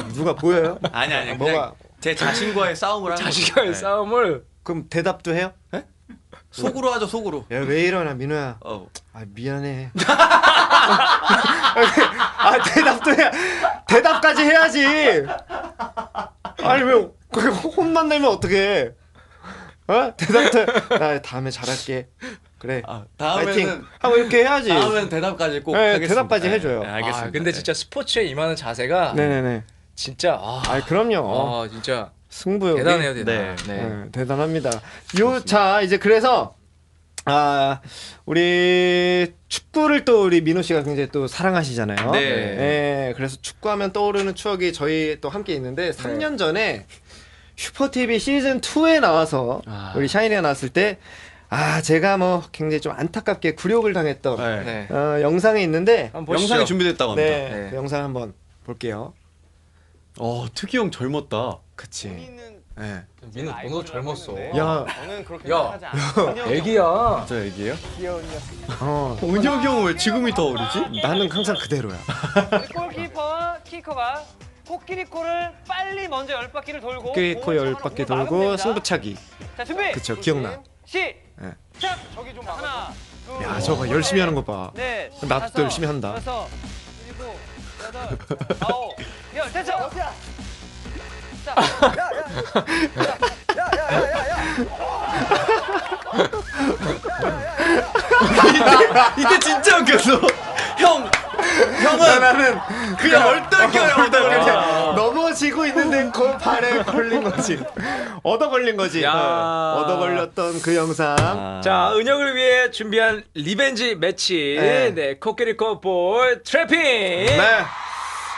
누가 보여요? 아니 아니 뭐가 제 자신과의 싸움을 하는 자식과의. 네. 싸움을 그럼 대답도 해요? 속으로 하죠 속으로. 야 왜 이러나 민호야. 어. 아 미안해. (laughs) 아 대답도 해. 대답까지 해야지. 아니 왜 그게 혼만 내면 어떡해? 어? 대답도 나 다음에 잘할게. 그래. 아, 다음에는 하고 이렇게 해야지. 다음엔 대답까지 꼭 네, 하겠습니다. 대답까지 해줘요. 네, 알겠습니다. 아, 근데 네. 진짜 스포츠에 임하는 자세가 네네네. 진짜 아, 아 그럼요. 아, 진짜 승부욕 대단해요 대단. 네. 네. 네, 대단합니다. 요 자 이제 그래서 아 우리 축구를 또 우리 민호 씨가 굉장히 또 사랑하시잖아요. 네. 예, 그래서 축구하면 떠오르는 추억이 저희 또 함께 있는데 3년 전에 슈퍼 TV 시즌 2에 나와서 아. 우리 샤이니가 나왔을 때 아 제가 뭐 굉장히 좀 안타깝게 굴욕을 당했던 네. 네. 어, 영상이 있는데. 영상이 준비됐다고 합니다. 네, 네. 그 영상 한번 볼게요. 어 특이 형 젊었다. 그치. 네. 민호 너도 젊었어. 야, 야, 애기야. 저 얘기예요? 어, 은혁이 형은 왜 지금이 더 어리지? 나는 항상 그대로야. 골키퍼와 키커가 코끼리 코를 빨리 먼저 열 바퀴를 돌고 코끼리코 공을 열 바퀴 공을 막으면 돌고 됩니다. 승부차기. 자 준비. 그쵸, 기억나. 시작. 네. 저기 좀 하나. 둘, 야, 저거 열심히 하는 거 봐. 넷. 나도 열심히 한다. 여섯, 일곱, 여덟, 아홉, 열. 됐죠? 자, 이때 진짜 웃겼어. 형 형은 나는 그냥 얼떨결에 그냥 넘어지고 있는데 그 발에 걸린 거지. 얻어 걸린 거지. 야. 어, 얻어 걸렸던 그 영상. 자, 은혁을 위해 준비한 revenge match. 네. 네, 코끼리코 볼 트래핑. 네.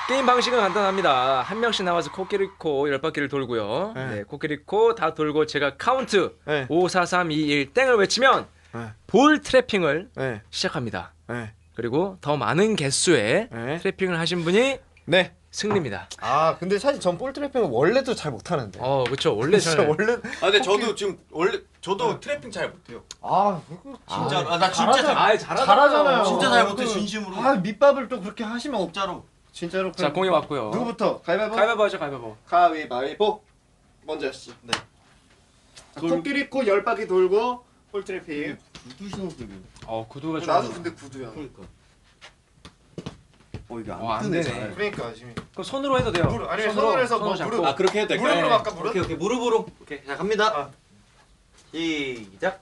게임 방식은 간단합니다. 한 명씩 나와서 코끼리코 열 바퀴를 돌고요. 네. 네. 코끼리코 다 돌고 제가 카운트 네. 5, 4, 3, 2, 1 땡을 외치면 네. 볼 트래핑을 네. 시작합니다. 네. 그리고 더 많은 개수의 네. 트래핑을 하신 분이 네. 승리입니다. 아, 근데 사실 전 볼트래핑은 원래도 잘 못하는데. 어, 그렇죠. 원래 진짜 잘 원래 아 근데 저도 지금 원래 저도 트래핑 잘 못해요. 아, 진짜 아, 나 진짜 잘 아이, 잘하잖아요. 잘하잖아요. 진짜 잘 못해 그- 진심으로. 아, 밑밥을 또 그렇게 하시면 없자로. 진짜로. 자, 공이 왔고요. 누구부터? 가위바위보. 가위바위보 하죠, 가위바위보. 가위바위보. 먼저 하시죠. 네. 돌- 코끼리 코 열 바퀴 돌고 볼트래핑. 어, 구두가 좀 나도 근데 구두야. 어 이게 어, 안 되네. 그러니까 지금 그럼 손으로 해도 돼요. 무릎, 아니, 손으로 해서 뭐 잡고. 무릎. 아 그렇게 해도 될까요? 무릎으로 바꿔, 무릎? 오케이 오케이 무릎으로. 오케이 자 갑니다. 아. 시작.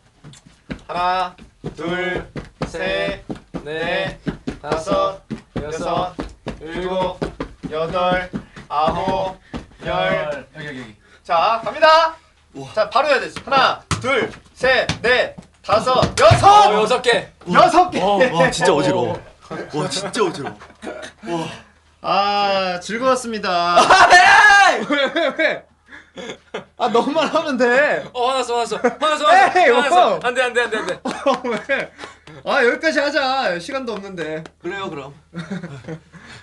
하나, 둘, 셋, 네, 넷, 다섯, 여섯, 일곱, 여덟, 아홉, 열. 여기 여기 여기. 자, 갑니다. 자, 바로 해야 돼. 하나, 둘, 셋, 넷, 다섯, 여섯. 어, 여섯 개. 여섯 개. 와 진짜 어지러워. 와 진짜 어지러워. 아, 즐거웠습니다. 왜, 왜, 왜? 아, 너만 하면 돼. 어, 화났어, 화났어. 화났어, 화났어. 화났어. 어. 안 돼, 안 돼, 안 돼, 안 돼. 왜? 아, 여기까지 하자. 시간도 없는데. 그래요 그럼.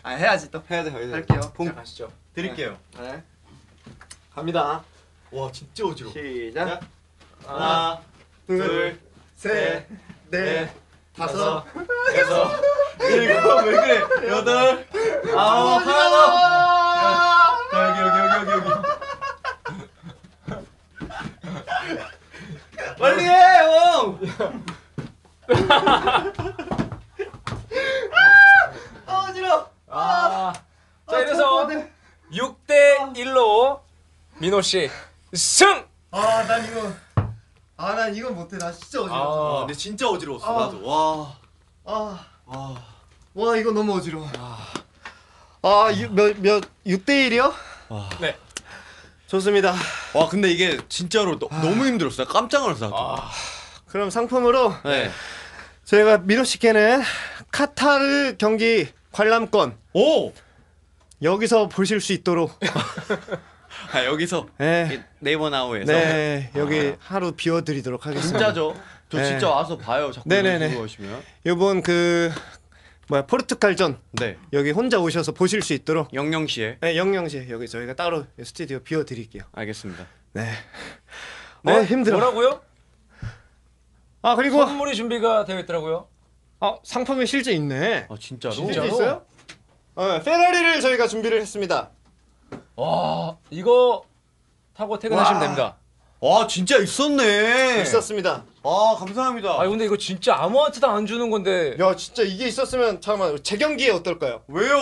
아, 해야지 또. 해야 돼 해야 돼. 할게요. 자, 가시죠. 드릴게요. 네. 갑니다. 와 진짜 어지러워. 시작. 하나 둘, 셋, 넷, 다섯, 여섯 일곱 왜 그래 여덟 아홉 하나 더. 자 여기 여기 여기 여기 여기. (laughs) 빨리 해 형. (laughs) 그래서 6대 1로 민호 씨 승. 아, 난 이거 아, 난 이건 못해. 나 진짜 어지러워. 아, 근데 진짜 어지러웠어 아. 나도. 와. 아, 와. 와, 이거 너무 어지러워. 아, 유, 몇, 몇, 6대 1이요? 네. 좋습니다. 와 근데 이게 진짜로 너, 너무 힘들었어. 나 깜짝 놀랐어. 아. 그럼 상품으로 네. 저희가 미로 씨께는 카타르 경기 관람권 오. 여기서 보실 수 있도록 (laughs) 아 여기서 네, 네이버 나우에서. 네 여기 하루 비워드리도록 하겠습니다. 진짜죠. 저 네. 진짜 와서 봐요. 자꾸 네네네. 오시면. 이번 그 뭐야 포르투갈전 네. 여기 혼자 오셔서 보실 수 있도록 영영 씨의. 네, 영영시 여기 저희가 따로 스튜디오 비워드릴게요. 알겠습니다. 네. 네? 어 힘들어. 뭐라고요? 아 그리고 선물이 준비가 되어 있더라고요. 아 상품이 실제 있네. 아 진짜로? 실제? 있어요? 어, 페라리를 저희가 준비를 했습니다. 와 이거 타고 퇴근하시면 와. 됩니다. 와 진짜 있었네. 있었습니다. 아 감사합니다. 아 근데 이거 진짜 아무한테도 안 주는 건데 야 진짜 이게 있었으면 잠깐만 재경기에 어떨까요? 왜요?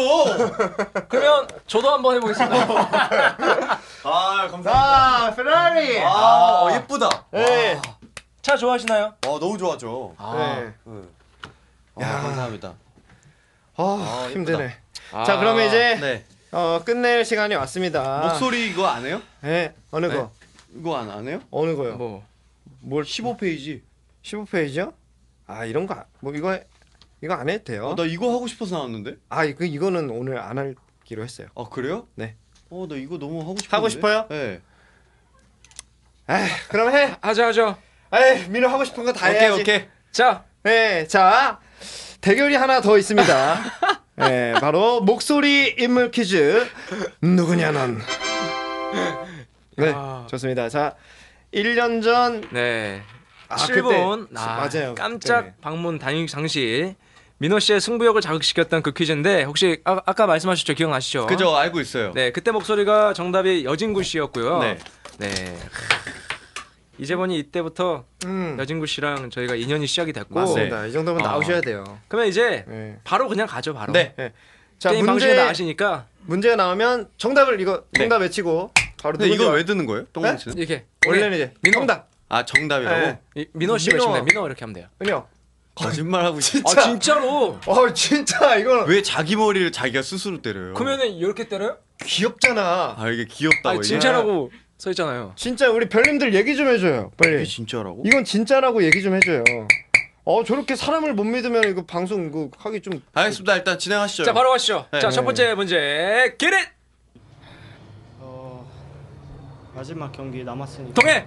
(laughs) 그러면 저도 한번 해보겠습니다. (laughs) 아 감사합니다. 아 페라리. 아, 어, 예쁘다. 네. 차 좋아하시나요? 어 너무 좋아죠. 네. 아, 야. 감사합니다. 아, 예쁘다. 힘드네. 아, 자 그러면 이제 네. 어, 끝낼 시간이 왔습니다. 목소리 이거 안 해요? 네 어느 네. 거? 이거 안, 안 해요? 어느 거요? 뭐 뭘 15페이지. 15페이지요? 아 이런 거 뭐 이거 이거 안 해도 돼요? 어, 나 이거 하고 싶어서 나왔는데. 아 이거 이거는 오늘 안 하기로 했어요. 아 그래요? 네. 어, 나 이거 너무 하고 싶어. 하고 싶어요? 네. 에이 그럼 해. 하죠 하죠. 에이 민호 하고 싶은 거다 오케이 해야지. 오케이. 자 네, 자 대결이 하나 더 있습니다. (laughs) 네, 바로 목소리 인물 퀴즈 누구냐 넌. 네, 아. 좋습니다. 자, 1년 전 네. 아, 7분 그때, 아, 맞아요. 깜짝 그때. 방문 단위 상시 민호 씨의 승부욕을 자극시켰던 그 퀴즈인데 혹시 아, 아까 말씀하셨죠 기억나시죠? 그죠 알고 있어요. 네 그때 목소리가 정답이 여진구 씨였고요. 네. 네. 이제 보니 이때부터 음, 여진구 씨랑 저희가 인연이 시작이 됐고 맞습니다. 이 정도면 아. 나오셔야 돼요. 그러면 이제 네. 바로 그냥 가죠 바로. 네. 자, 게임 문제 나으시니까 문제가 나오면 정답을 이거 네. 정답 외치고 바로 근데 이거 알- 왜 드는 거예요? 똥망 치는? 이렇게 원래는 이제 민호. 정답. 아 정답이라고? 네. 이- 민호 씨 민호. 외치면. 민호 이렇게 하면 돼요. 은요. 거짓말 하고 있어. 아 진짜로? 어, 진짜 이거 왜 자기 머리를 자기가 스스로 때려요? 그러면은 이렇게 때려요? 귀엽잖아. 아 이게 귀엽다고 이게? 진짜라고 써 있잖아요. 진짜 우리 별님들 얘기 좀 해줘요. 이게 빨리. 진짜라고? 이건 진짜라고 얘기 좀 해줘요. 어 저렇게 사람을 못 믿으면 이거 방송 이거 하기 좀 알겠습니다. 일단 진행하시죠. 자 바로 가시죠. 네. 자첫 번째 문제 기릿 어, 마지막 경기 남았으니까 동해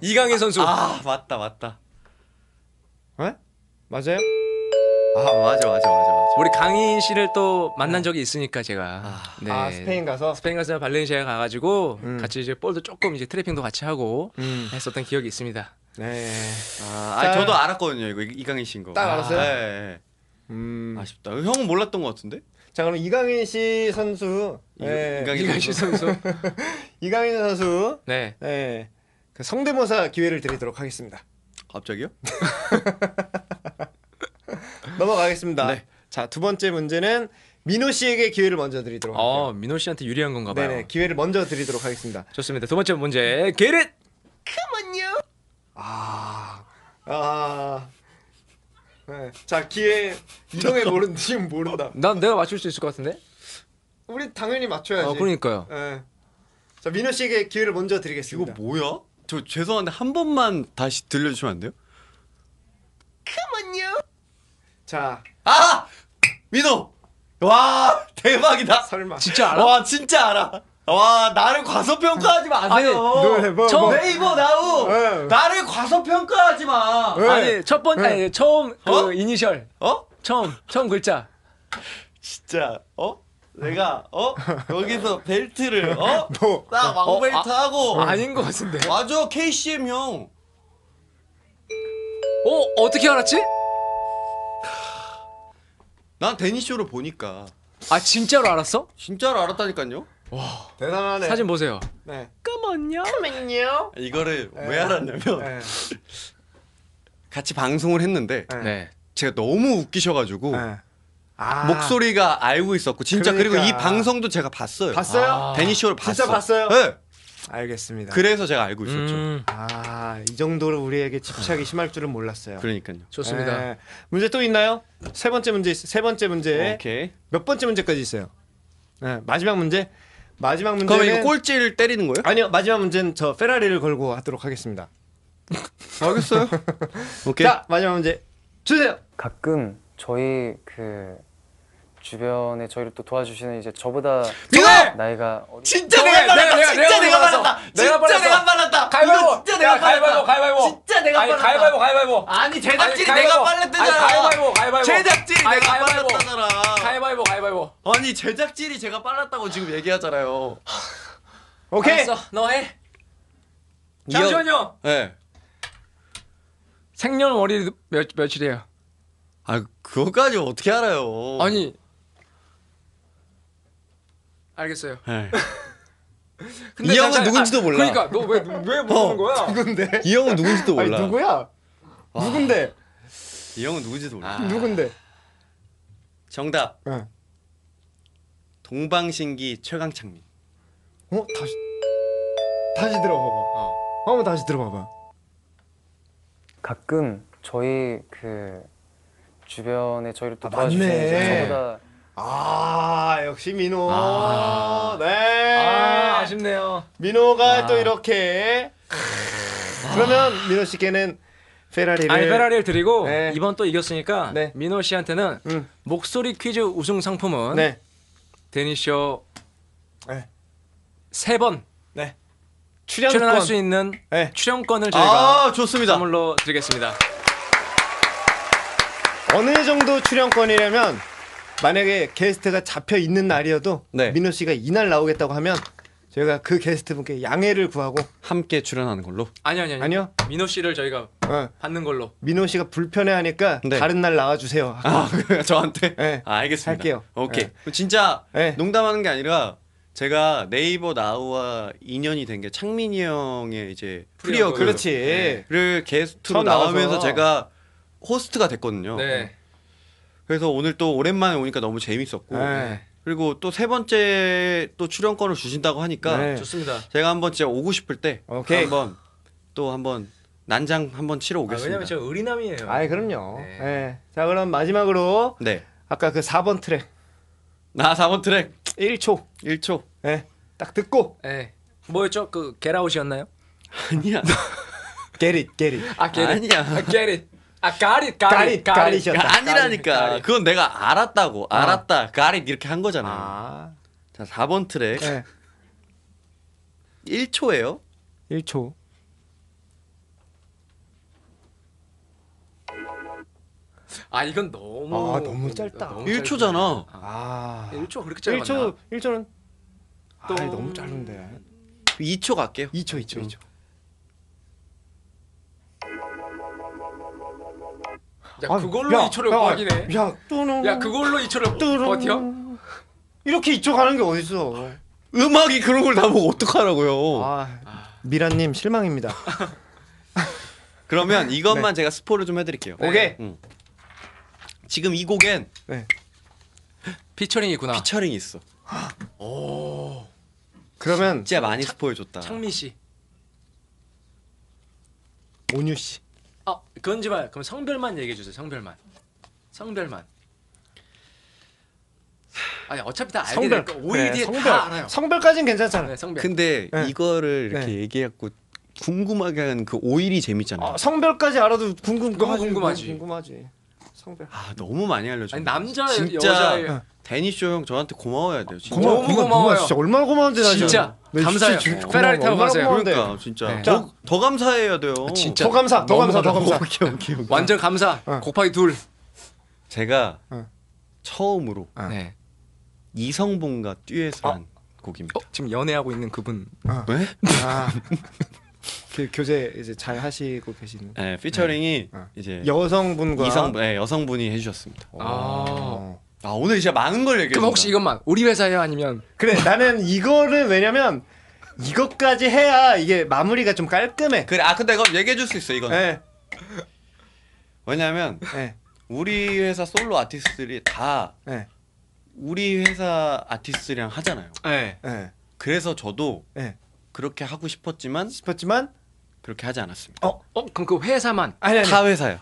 이강인 선수. 아 맞다 맞다. 에? 맞아요? 아 맞아 맞아 맞아 맞아. 우리 강인 씨를 또 만난 적이 있으니까 제가 네. 아 스페인 가서 스페인 가서 발렌시아 가가지고 음. 같이 이제 볼도 조금 이제 트래핑도 같이 하고 음. 했었던 기억이 있습니다. 네. 아 아니, 자. 저도 알았거든요 이거 이- 이강인 씨인 거. 딱 알았어요? 네, 네. 음. 아쉽다. 형은 몰랐던 것 같은데? 자 그럼 이강인 씨 선수. 이- 네. 이강인 이강인 씨 선수. (laughs) 이강인 선수. 네. 네. 그 성대모사 기회를 드리도록 하겠습니다. 갑자기요? (laughs) 넘어가겠습니다. 네. 자 두 번째 문제는 민호 씨에게 기회를 먼저 드리도록 어 할게요. 민호 씨한테 유리한 건가 봐요. 네네 기회를 먼저 드리도록 하겠습니다. 좋습니다. 두 번째 문제 기릿 아, 아, 네. 자 기회 이동해 모른 지금 모른다. 난 내가 맞출 수 있을 것 같은데. 우리 당연히 맞춰야지. 아 그러니까요. 예. 자 민호 씨에게 기회를 먼저 이거 드리겠습니다. 뭐야? 저 죄송한데 한 번만 다시 들려주시면 안 돼요? 자 아 민호 와 대박이다. 설마. 진짜 알아? 와 진짜 알아. 와 나를 과소평가하지 마세요. 노래 뭐, 뭐. 네이버 나우 네. 나를 과소평가하지 마. 네. 아니 첫 번, 네. 아니 처음 그 어? 이니셜 어? 처음 처음 글자. 진짜 어? 내가 어 여기서 벨트를 어? 뭐. 딱 왕벨트 하고 아닌 것 같은데. 맞아 KCM 형. 어 어떻게 알았지? 난 데니쇼를 보니까 아 진짜로 알았어? 진짜로 알았다니까요. 대단하네. 사진 보세요. 네. 까만요. 잠깐만요. 이거를 네. 왜 알았냐면 네. (laughs) 같이 방송을 했는데 네. 네. 제가 너무 웃기셔가지고 네. 아, 목소리가 알고 있었고 진짜 그리고 이 그러니까. 방송도 제가 봤어요. 봤어요? 아. 데니 쇼를 봤어. 진짜 봤어요? 네. 알겠습니다. 그래서 제가 알고 있었죠. 음, 아, 이 정도로 우리에게 집착이 심할 줄은 몰랐어요. 그러니까요. 좋습니다. 예. 문제 또 있나요? 세 번째 문제 있- 세 번째 문제 오케이. 몇 번째 문제까지 있어요? 네, 마지막 문제 마지막 문제는 이거 꼴찌를 때리는 거예요? 아니요 마지막 문제는 저 페라리를 걸고 하도록 하겠습니다. (laughs) 알겠어요. (laughs) 오케이. 자 마지막 문제 주세요. 가끔 저희 그 주변에 저희를 또 도와주시는 이제 저보다 누가? 나이가 어리 진짜 내가 내가 빨랐다. 내가 진짜 내가. 빨랐다. 진짜 빨랐어. 내가 빨랐다. 가위바위보. 진짜 내가 야, 가위바위보. 가위바위보. 진짜 내가 아니, 빨랐다. 가위바위보, 가위바위보. 아니 제작진이 내가. 빨랐대잖아. 가위바위보, 가위바위보. 제작진이 내가. 빨랐다잖아. 가위바위보, 가위바위보. 아니 제작진이 제가 빨랐다고 지금 얘기하잖아요. 오케이. 알았어, 너 해. 잠시만요. 네. 생년월일 몇 며칠이에요? 아 그거까지 어떻게 알아요? 아니. 알겠어요. 네. (laughs) 근데 이 형은 잠시만, 누군지도 아, 몰라. 그러니까 너 왜 왜 모르는 거야? (laughs) 누군데? 이 형은 누군지도 아니 몰라. 누구야? 누군데? 이 형은 누군지도 몰라. 아. 누군데? 정답. 어. 동방신기 최강창민. 어 다시 다시 들어봐봐. 한번 다시 들어봐봐. 가끔 저희 그 주변에 저희를 또 아, 도와주시는 저보다 아 역시 민호. 아. 네. 아, 아쉽네요. 민호가 아. 또 이렇게. 그러면 민호 씨께는 페라리를. 아니 페라리를 드리고 네. 이번 또 이겼으니까 네. 민호 씨한테는 음. 목소리 퀴즈 우승 상품은 네. 데니쇼 네. 세번 출연권. 출연할 수 있는 네. 출연권을 저희가 아 좋습니다. 선물로 드리겠습니다. 어느 정도 출연권이냐면 만약에 게스트가 잡혀 있는 날이어도 네. 민호 씨가 이날 나오겠다고 하면 저희가 그 게스트 분께 양해를 구하고 함께 출연하는 걸로. 아니요 아니요 아니요. 민호 씨를 저희가 어, 받는 걸로. 민호 씨가 불편해하니까 네. 다른 날 나와주세요. 아? 저한테. 네. 아 알겠습니다. 할게요. 오케이. 네. 그럼 진짜 네. 농담하는 게 아니라 제가 네이버 나우와 인연이 된 게 창민이 형의 이제 프리허그. 프리허그 그렇지. 를 게스트로 처음. 나오면서 제가 호스트가 됐거든요. 네. 그래서 오늘 또 오랜만에 오니까 너무 재밌었고 네. 그리고 또 세 번째 또 출연권을 주신다고 하니까 네. 좋습니다. 제가 한번 진짜 오고 싶을 때 오케이. 한번 또 한번 난장 한번 치러 아, 오겠습니다. 왜냐면 저 의리남이에요. 아이 그럼요. 네. 네. 자 그럼 마지막으로 네. 아까 그 4번 트랙 나 4번 트랙 1초. 1초. 네. 딱 듣고 네. 뭐였죠? 그 Get Out이었나요? 아니야. (laughs) get it, get it. 아 get. 아니야. 아 get it. 아 가릿 가릿, 가릿 가릿이었다. 아니라니까. 가릿. 그건 내가 알았다고. 알았다. 가릿 이렇게 한 거잖아요. 아. 자, 4번 트랙 네. 1초예요. 1초. 아 이건 너무 아, 너무 짧다. 1초잖아. 아. 1초 그렇게 짧았나? 1초 1초는 또 또- 너무 짧은데. 2초 갈게요. 2초 2초 2초. 야 그걸로 2초를 버기네. 야, 뚜릉. 야 그걸로 2초를 뚜릉. 버텨? 이렇게 2초 가는 게 어딨어. 음악이 그런 걸 나보고 어떡하라고요. 아, 미라님 실망입니다. (laughs) 그러면 이것만 제가 스포를 좀 해드릴게요. 오케이. 응. 지금 이 곡엔 피처링이 있구나. 피처링이 있어. 그러면 진짜 많이 스포해줬다. 창민 씨. 온유 씨. 아 그건지 말. 그럼 성별만 얘기해 주세요. 성별만. 성별만. 아니 어차피 다 알게 성별. 될거 OED 그래, 에 성별. 다 알아요. 성별까지는 괜찮잖아. 네, 성별. 근데 네. 이거를 이렇게 네. 얘기해갖고 궁금하게 하는 그 오일이 재밌잖아요. 아, 성별까지 알아도 궁금 너무 궁금하지. 궁금하지. 성별. 아 너무 많이 알려줘. 아니 남자 진짜 여자 데니쇼 형 저한테 고마워야 돼요. 진짜. 고마워. 너무 고마워요. 진짜 얼마나 고마운데 나 진짜 나 감사해요. 진짜 진짜 페라리 타고 가세요. 그러니까 진짜 네. 더, 더 감사해야 돼요. 진짜. 더 감사, 더 감사, 더 감사. 오케이 오케이 오케이. 완전 감사. 어. 곱하기 둘. 제가 어. 처음으로 어. 네. 이성분과 듀엣을 한 곡입니다. 어, 지금 연애하고 있는 그분. 왜? 아. (laughs) 그 교제 이제 잘 하시고 계시는 네, 피처링이 어. 이제 여성분과 이성 네, 여성분이 해주셨습니다. 어. 아 오늘 진짜 많은 걸 얘기해. 그럼 혹시 이것만 우리 회사예요 아니면 그래 나는 이거는 왜냐면 이것까지 해야 이게 마무리가 좀 깔끔해. 그래 아 근데 이건 얘기해 줄 수 있어 이건. 예. 왜냐면 예. 우리 회사 솔로 아티스트들이 다 네. 우리 회사 아티스트랑 하잖아요. 네. 네. 그래서 저도 네. 그렇게 하고 싶었지만 싶었지만 그렇게 하지 않았습니다. 어 그럼 그 회사만 아니 아니 타 회사요.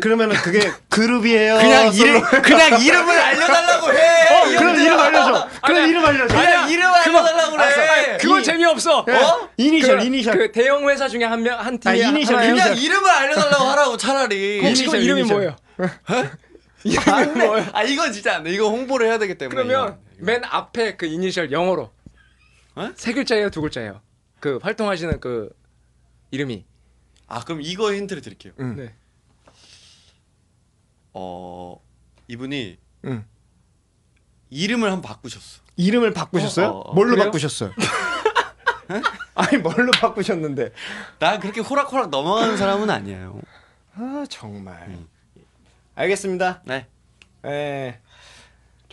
그러면은 그게 (laughs) 그룹이에요. 그냥 이름 그냥 이름을 알려달라고 해. 어, 그럼 이름 알려줘. 그럼 이름 알려줘. 그냥 이름 알려달라고 그래. 그건 재미없어. 네. 이니셜 그, 이니셜. 그 대형 회사 중에 한 명한 아, 팀에 이니셜, 하나예요? 그냥 이니셜. 이름을 알려달라고 하라고 차라리. 그럼 지금 이니셜, 이름이 이니셜. 뭐예요? (laughs) 이름이 뭐예요? 아 이건 진짜 안 돼. 이거 홍보를 해야 되기 때문에. 그러면 이건. 맨 앞에 그 이니셜 영어로 어? 세 글자예요, 두 글자예요? 그 활동하시는 그 이름이 아 그럼 이거 힌트를 드릴게요. 응. 네. 어 이분이 응. 이름을 한번 바꾸셨어. 이름을 바꾸셨어요? 어, 어, 뭘로 그래요? 바꾸셨어요? (laughs) (laughs) 아니 뭘로 바꾸셨는데? 나 그렇게 호락호락 넘어가는 사람은 아니에요. 아 정말. 음. 알겠습니다. 네. 예.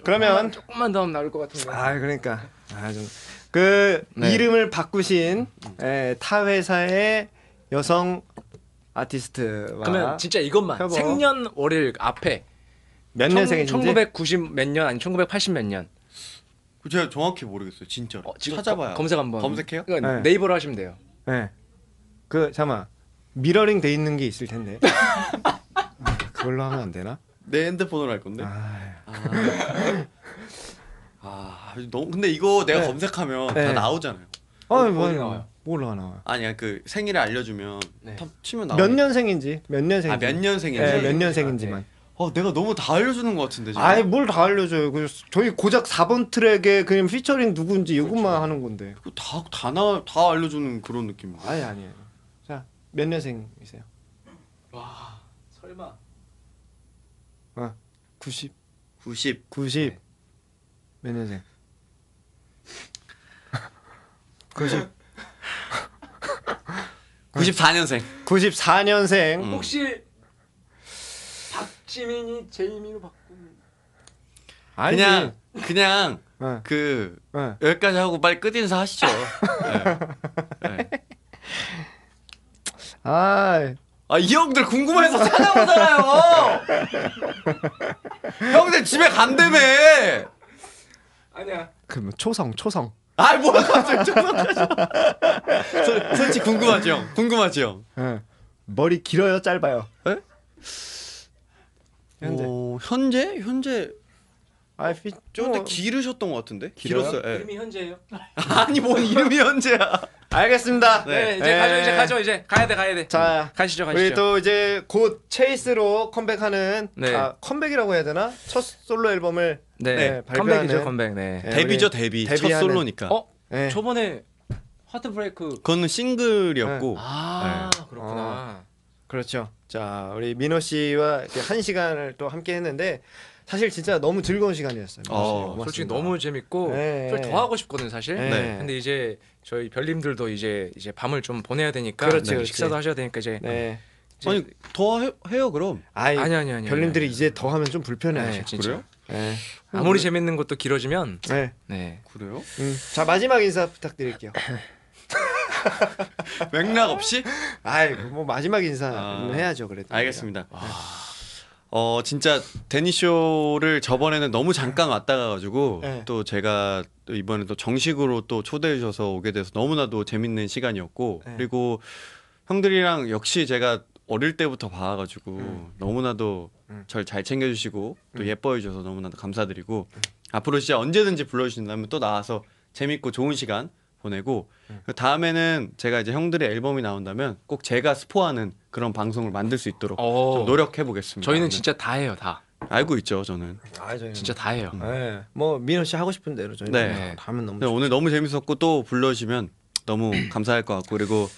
그러면 조금만 더 하면 나올 것 같은데. 아 그러니까 아좀그 네. 이름을 바꾸신 예, 타 회사의 여성 아티스트와 그러면 진짜 이것만 협업. 생년월일 앞에 몇 년생이신지 1990 몇 년 아니 1980 몇 년. 제가 정확히 모르겠어요. 진짜. 어, 지금 찾아봐요. 검- 검색 한번. 검색해요? 그러니까 네. 네이버로 하시면 돼요. 예. 그 잠깐 미러링 돼 있는 게 있을 텐데 아, (laughs) 그걸로 하면 안 되나? 내 핸드폰으로 할 건데. 아, 아, (laughs) 아 너무 근데 이거 내가 네. 검색하면 네. 다 나오잖아요. 어, 어디 뭐 나와요? 뭘로 나와요? 아니야 그 생일을 알려주면 네. 딱 치면 나와. 몇 년생인지 몇 년생인지 아몇 년생인지. 예, 몇 년생인지만. 어 내가 너무 다 알려주는 것 같은데 지금. 아이 뭘다 알려줘요. 그 저희 고작 4번 트랙에 그냥 피처링 누군지 이것만 하는 건데. 다다 나다 알려주는 그런 느낌. 아니 아니에요. 자, 몇 년생이세요? 와 설마. 90. 90. 90. 네. 몇 년생? (laughs) 90. 94년생. 94년생. 음. 혹시 박지민이 제이미로 바꾼? 아니지. 그냥 그냥 어, 그 어. 여기까지 하고 빨리 끝 인사 하시죠. 네. 네. 아, 아 이 형들 궁금해서 찾아보잖아요. 형들 집에 간다며. 아니야. 그러면 초성, 초성. 아이 뭐야 갑자기. 솔- 솔직히 궁금하지 형. 궁금하지 형. 예. 머리 길어요, 짧아요? 에? 현재. 어, 현재 현재 아, 피, 좀더 뭐, 길으셨던 것 같은데. 길어요? 길었어요. 예. 이름이 현재예요? (laughs) 아니 뭔 이름이 현재야. 알겠습니다. 네, 이제 예. 가죠 이제 가죠 이제 가야 돼 가야 돼. 자, 가시죠 가시죠. 우리 또 이제 곧 Chase로 컴백하는 네. 아, 컴백이라고 해야 되나? 첫 솔로 앨범을 네, 네, 컴백이죠 발표하는- 컴백. 네. 네, 데뷔죠 데뷔. 첫 데뷔하는- 솔로니까. 어 네. 저번에 Heartbreak. 그거는 싱글이었고. 아 네. 그렇구나. 그렇죠. 자, 우리 민호 씨와 이렇게 한 시간을 또 함께 했는데 사실 진짜 너무 즐거운 시간이었어요. 어. 솔직히 너무 재밌고 네. 좀더 하고 싶거든 사실. 네. 근데 이제 저희 별님들도 이제 이제 밤을 좀 보내야 되니까 그렇지, 네, 그렇지. 식사도 하셔야 되니까 이제. 네. 이제- 아니 더 해, 해요 그럼. 아이, 아니 아니 아니. 별님들이 아니, 이제 더 하면 좀 불편해 아니. 네, 진짜. 그래요? 네. 아무리 재밌는 것도 길어지면 네. 네. 그래요? 음. 자, 마지막 인사 부탁드릴게요. (laughs) 맥락 없이? 아이, 뭐 마지막 인사 아. 해야죠, 그래도. 알겠습니다. 어 진짜 데니 쇼를 저번에는 너무 잠깐 왔다가 가지고 네. 또 제가 또 이번에 또 정식으로 또 초대해 주셔서 오게 돼서 너무나도 재밌는 시간이었고 네. 그리고 형들이랑 역시 제가 어릴 때부터 봐가지고 너무나도 음. 절잘 챙겨주시고 또 음. 예뻐해 주셔서 너무나도 감사드리고 앞으로 진짜 언제든지 불러주신다면 또 나와서 재밌고 좋은 시간 보내고 음. 그 다음에는 제가 이제 형들의 앨범이 나온다면 꼭 제가 스포하는 그런 방송을 만들 수 있도록 어. 좀 노력해 보겠습니다. 저희는 진짜 다 해요 다. 알고 있죠 저는. 아, 저희 진짜 다 해요. 네. 뭐 민호 씨 하고 싶은 대로 저희 네. 네. 하면 너무 근데 오늘 너무 재밌었고 또 불러주시면 너무 (clears throat) 감사할 것 같고 그리고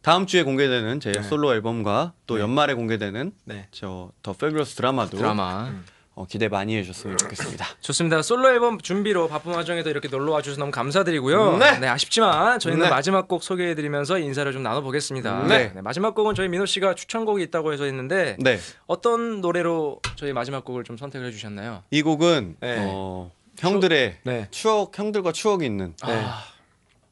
다음 주에 공개되는 제 네. 솔로 앨범과 또 네. 연말에 공개되는 네. 저더 페뷰러스 드라마도 드라마. 어, 기대 많이 해주셨으면 좋겠습니다. (laughs) 좋습니다. 솔로 앨범 준비로 바쁜 와중에도 이렇게 놀러 와주셔서 너무 감사드리고요. 네. 네 아쉽지만 저희는 네. 마지막 곡 소개해드리면서 인사를 좀 나눠보겠습니다. 네. 네. 네 마지막 곡은 저희 민호 씨가 추천곡이 있다고 해서 했는데 네. 어떤 노래로 저희 마지막 곡을 좀 선택을 해주셨나요? 이 곡은 네. 어, 형들의 추억, 형들과 추억이 있는 아.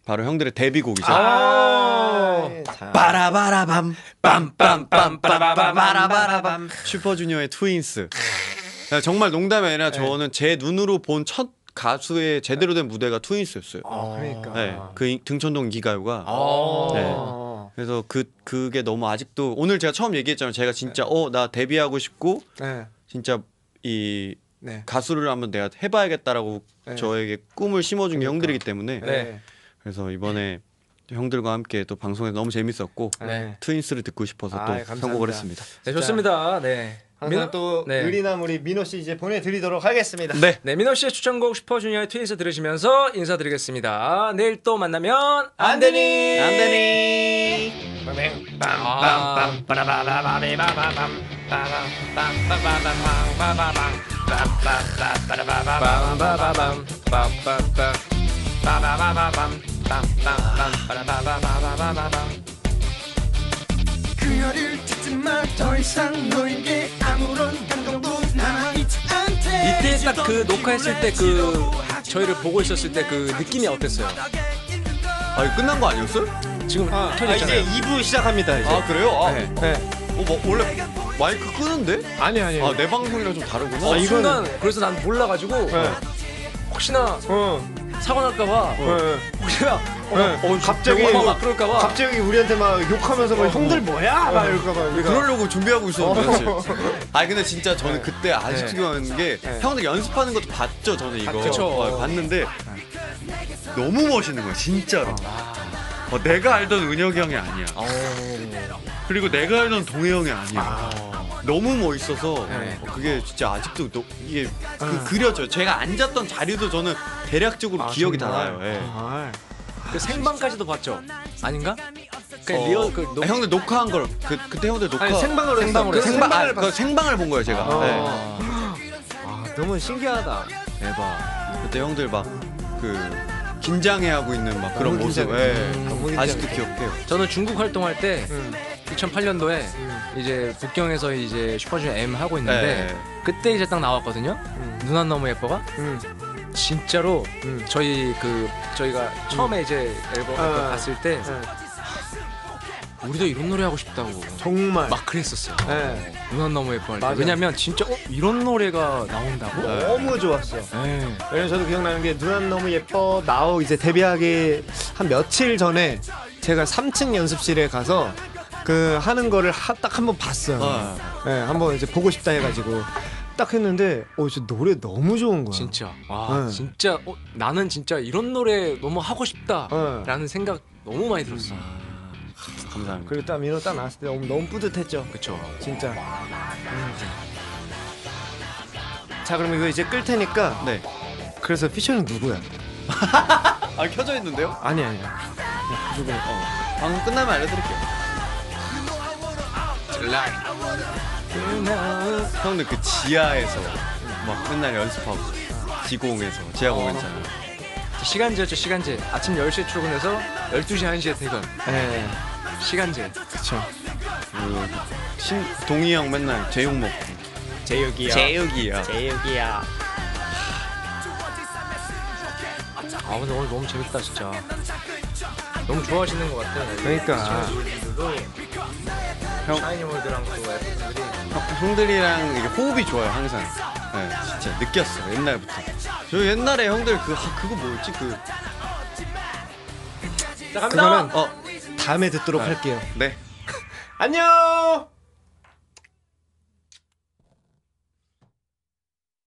바로 형들의 데뷔곡이죠. 아~ 바라바라밤 빰빰빰 바라바라밤 슈퍼주니어의 트윈스. 아. 야, 정말 농담이 아니라 저는 제 눈으로 본 첫 가수의 제대로 된 무대가 트윈스였어요. 아, 그러니까. 네, 그 이- 등촌동 기가요가. 아. 네. 어. 그래서 그 그게 너무 아직도 오늘 제가 처음 얘기했잖아요. 제가 진짜 어 나 데뷔하고 싶고 네. 진짜 이 네. 가수를 한번 내가 해봐야겠다라고 네. 저에게 꿈을 심어준 게 그러니까. 형들이기 때문에 네. 그래서 이번에 형들과 함께 또 방송에서 너무 재밌었고 네. 트윈스를 듣고 싶어서 또 아이, 감사합니다. 선곡을 했습니다. 네, 좋습니다. 네. 항상 민호- 또 네. 의리남 우리 민호 씨 이제 보내드리도록 하겠습니다. 네. 네, 민호 씨의 추천곡 슈퍼주니어의 트윈스 들으시면서 인사드리겠습니다. 내일 또 만나면 안 되니. 안 되니. 아. 그녀를 찾지 마더 이상 너에게 아무런 감정도 남아있지 않대 이때 딱 그 녹화했을 때 그 저희를 보고 있었을 때 그 느낌이 어땠어요? 아 이거 끝난 거 아니었어요? 지금 아, 터졌잖아요. 이제 2부 시작합니다. 이제. 아 그래요? 아, 네. 네. 어, 뭐, 원래 마이크 끄는데? 아니 아니. 아내 방송이랑 좀 다르구나. 어, 아, 이거는- 순간 그래서 난 몰라가지고 네. 혹시나 어. 사고 날까봐 네. 혹시나 어, 네. 어, 갑자기 막, 뭐- 막 그럴까봐 갑자기 우리한테 막 욕하면서 막 어. 형들 뭐야? 막 이럴까봐 우리가. 그러려고 준비하고 있었는데 어. 사실. (laughs) 아 근데 진짜 저는 그때 아직도 기억나는 게 네. 형들 연습하는 것도 봤죠 저는 이거 봤죠. 어, 봤는데 너무 멋있는 거야 진짜로 어, 내가 알던 은혁이 형이 아니야 그리고 내가 알던 동해 형이 아니야 너무 멋있어서 네. 어, 그게 진짜 아직도 너, 이게 그, 그려져요 제가 앉았던 자리도 저는 대략적으로 아, 기억이 다 정말? 나요 예. 정말. 그 생방까지도 봤죠? 아닌가? 그 어, 리얼 그 녹... 아, 형들 녹화한 걸 그, 그때 형들 녹화 아니, 생방으로. 생방으로 그 했어. 생방, 아, 생방을 그 생방을 본 거예요 제가 어. 네. 아, 너무 신기하다. 대박. 그때 형들 막 그 긴장해 하고 있는 막 그런 너무 모습. 긴장해. 예. 너무 아직도. 기억해요. 저는 중국 활동할 때 응. 2008년도에 응. 이제 북경에서 이제 슈퍼주니어 M 하고 있는데 네. 그때 이제 딱 나왔거든요. 응. 누나 너무 예뻐가 응. 진짜로 응. 저희 그 저희가 처음에 이제 앨범 아. 봤을 때 네. 우리도 이런 노래 하고 싶다고 정말. 막 그랬었어요. 네. 누나 너무 예뻐. 맞아요. 왜냐면 진짜 어? 이런 노래가 나온다고? 너무 좋았어. 네. 왜냐면 저도 기억나는 게 누나 너무 예뻐 나오 이제 데뷔하기 한 며칠 전에 제가 3층 연습실에 가서 그 하는 거를 딱 한 번 봤어요. 어. 네, 한번 이제 보고 싶다 해가지고 딱 했는데 어, 저 노래 너무 좋은 거야. 진짜. 와 네. 진짜 어, 나는 진짜 이런 노래 너무 하고 싶다라는 네. 생각 너무 많이 들었어. 감사합니다. 그리고 딱 민호 딱 나왔을 때 너무, 너무 뿌듯했죠. 그쵸. 진짜. 음. 자 그럼 이거 이제 끌 테니까 네. 그래서 피처는 누구야? (laughs) 아 켜져 있는데요? 아니 아니야. 누구? 어. 방송 끝나면 알려드릴게요. 형들 그 지하에서 막 맨날 연습하고 지공에서 지하공에서 시간제였죠 시간제. 아침 10시에 출근해서 12시 1시에 퇴근. 네. 시간제. 그쵸. 그 신, 동희 형 맨날 제육 먹고 제육이요. 제육이야. 제육이야. 아 근데 오늘 너무 재밌다 진짜. 너무 좋아하시는 것 같아요. 그러니까. 시청자분들도 형. 샤이니월드랑 또 형, 형들이랑 이게 호흡이 좋아요 항상. 네, 진짜 느꼈어 옛날부터. 저 옛날에 형들 그 아, 그거 뭐였지 그 자 갑니다. 그거는 어, 다음에 듣도록 네. 할게요. 네. (laughs) 안녕.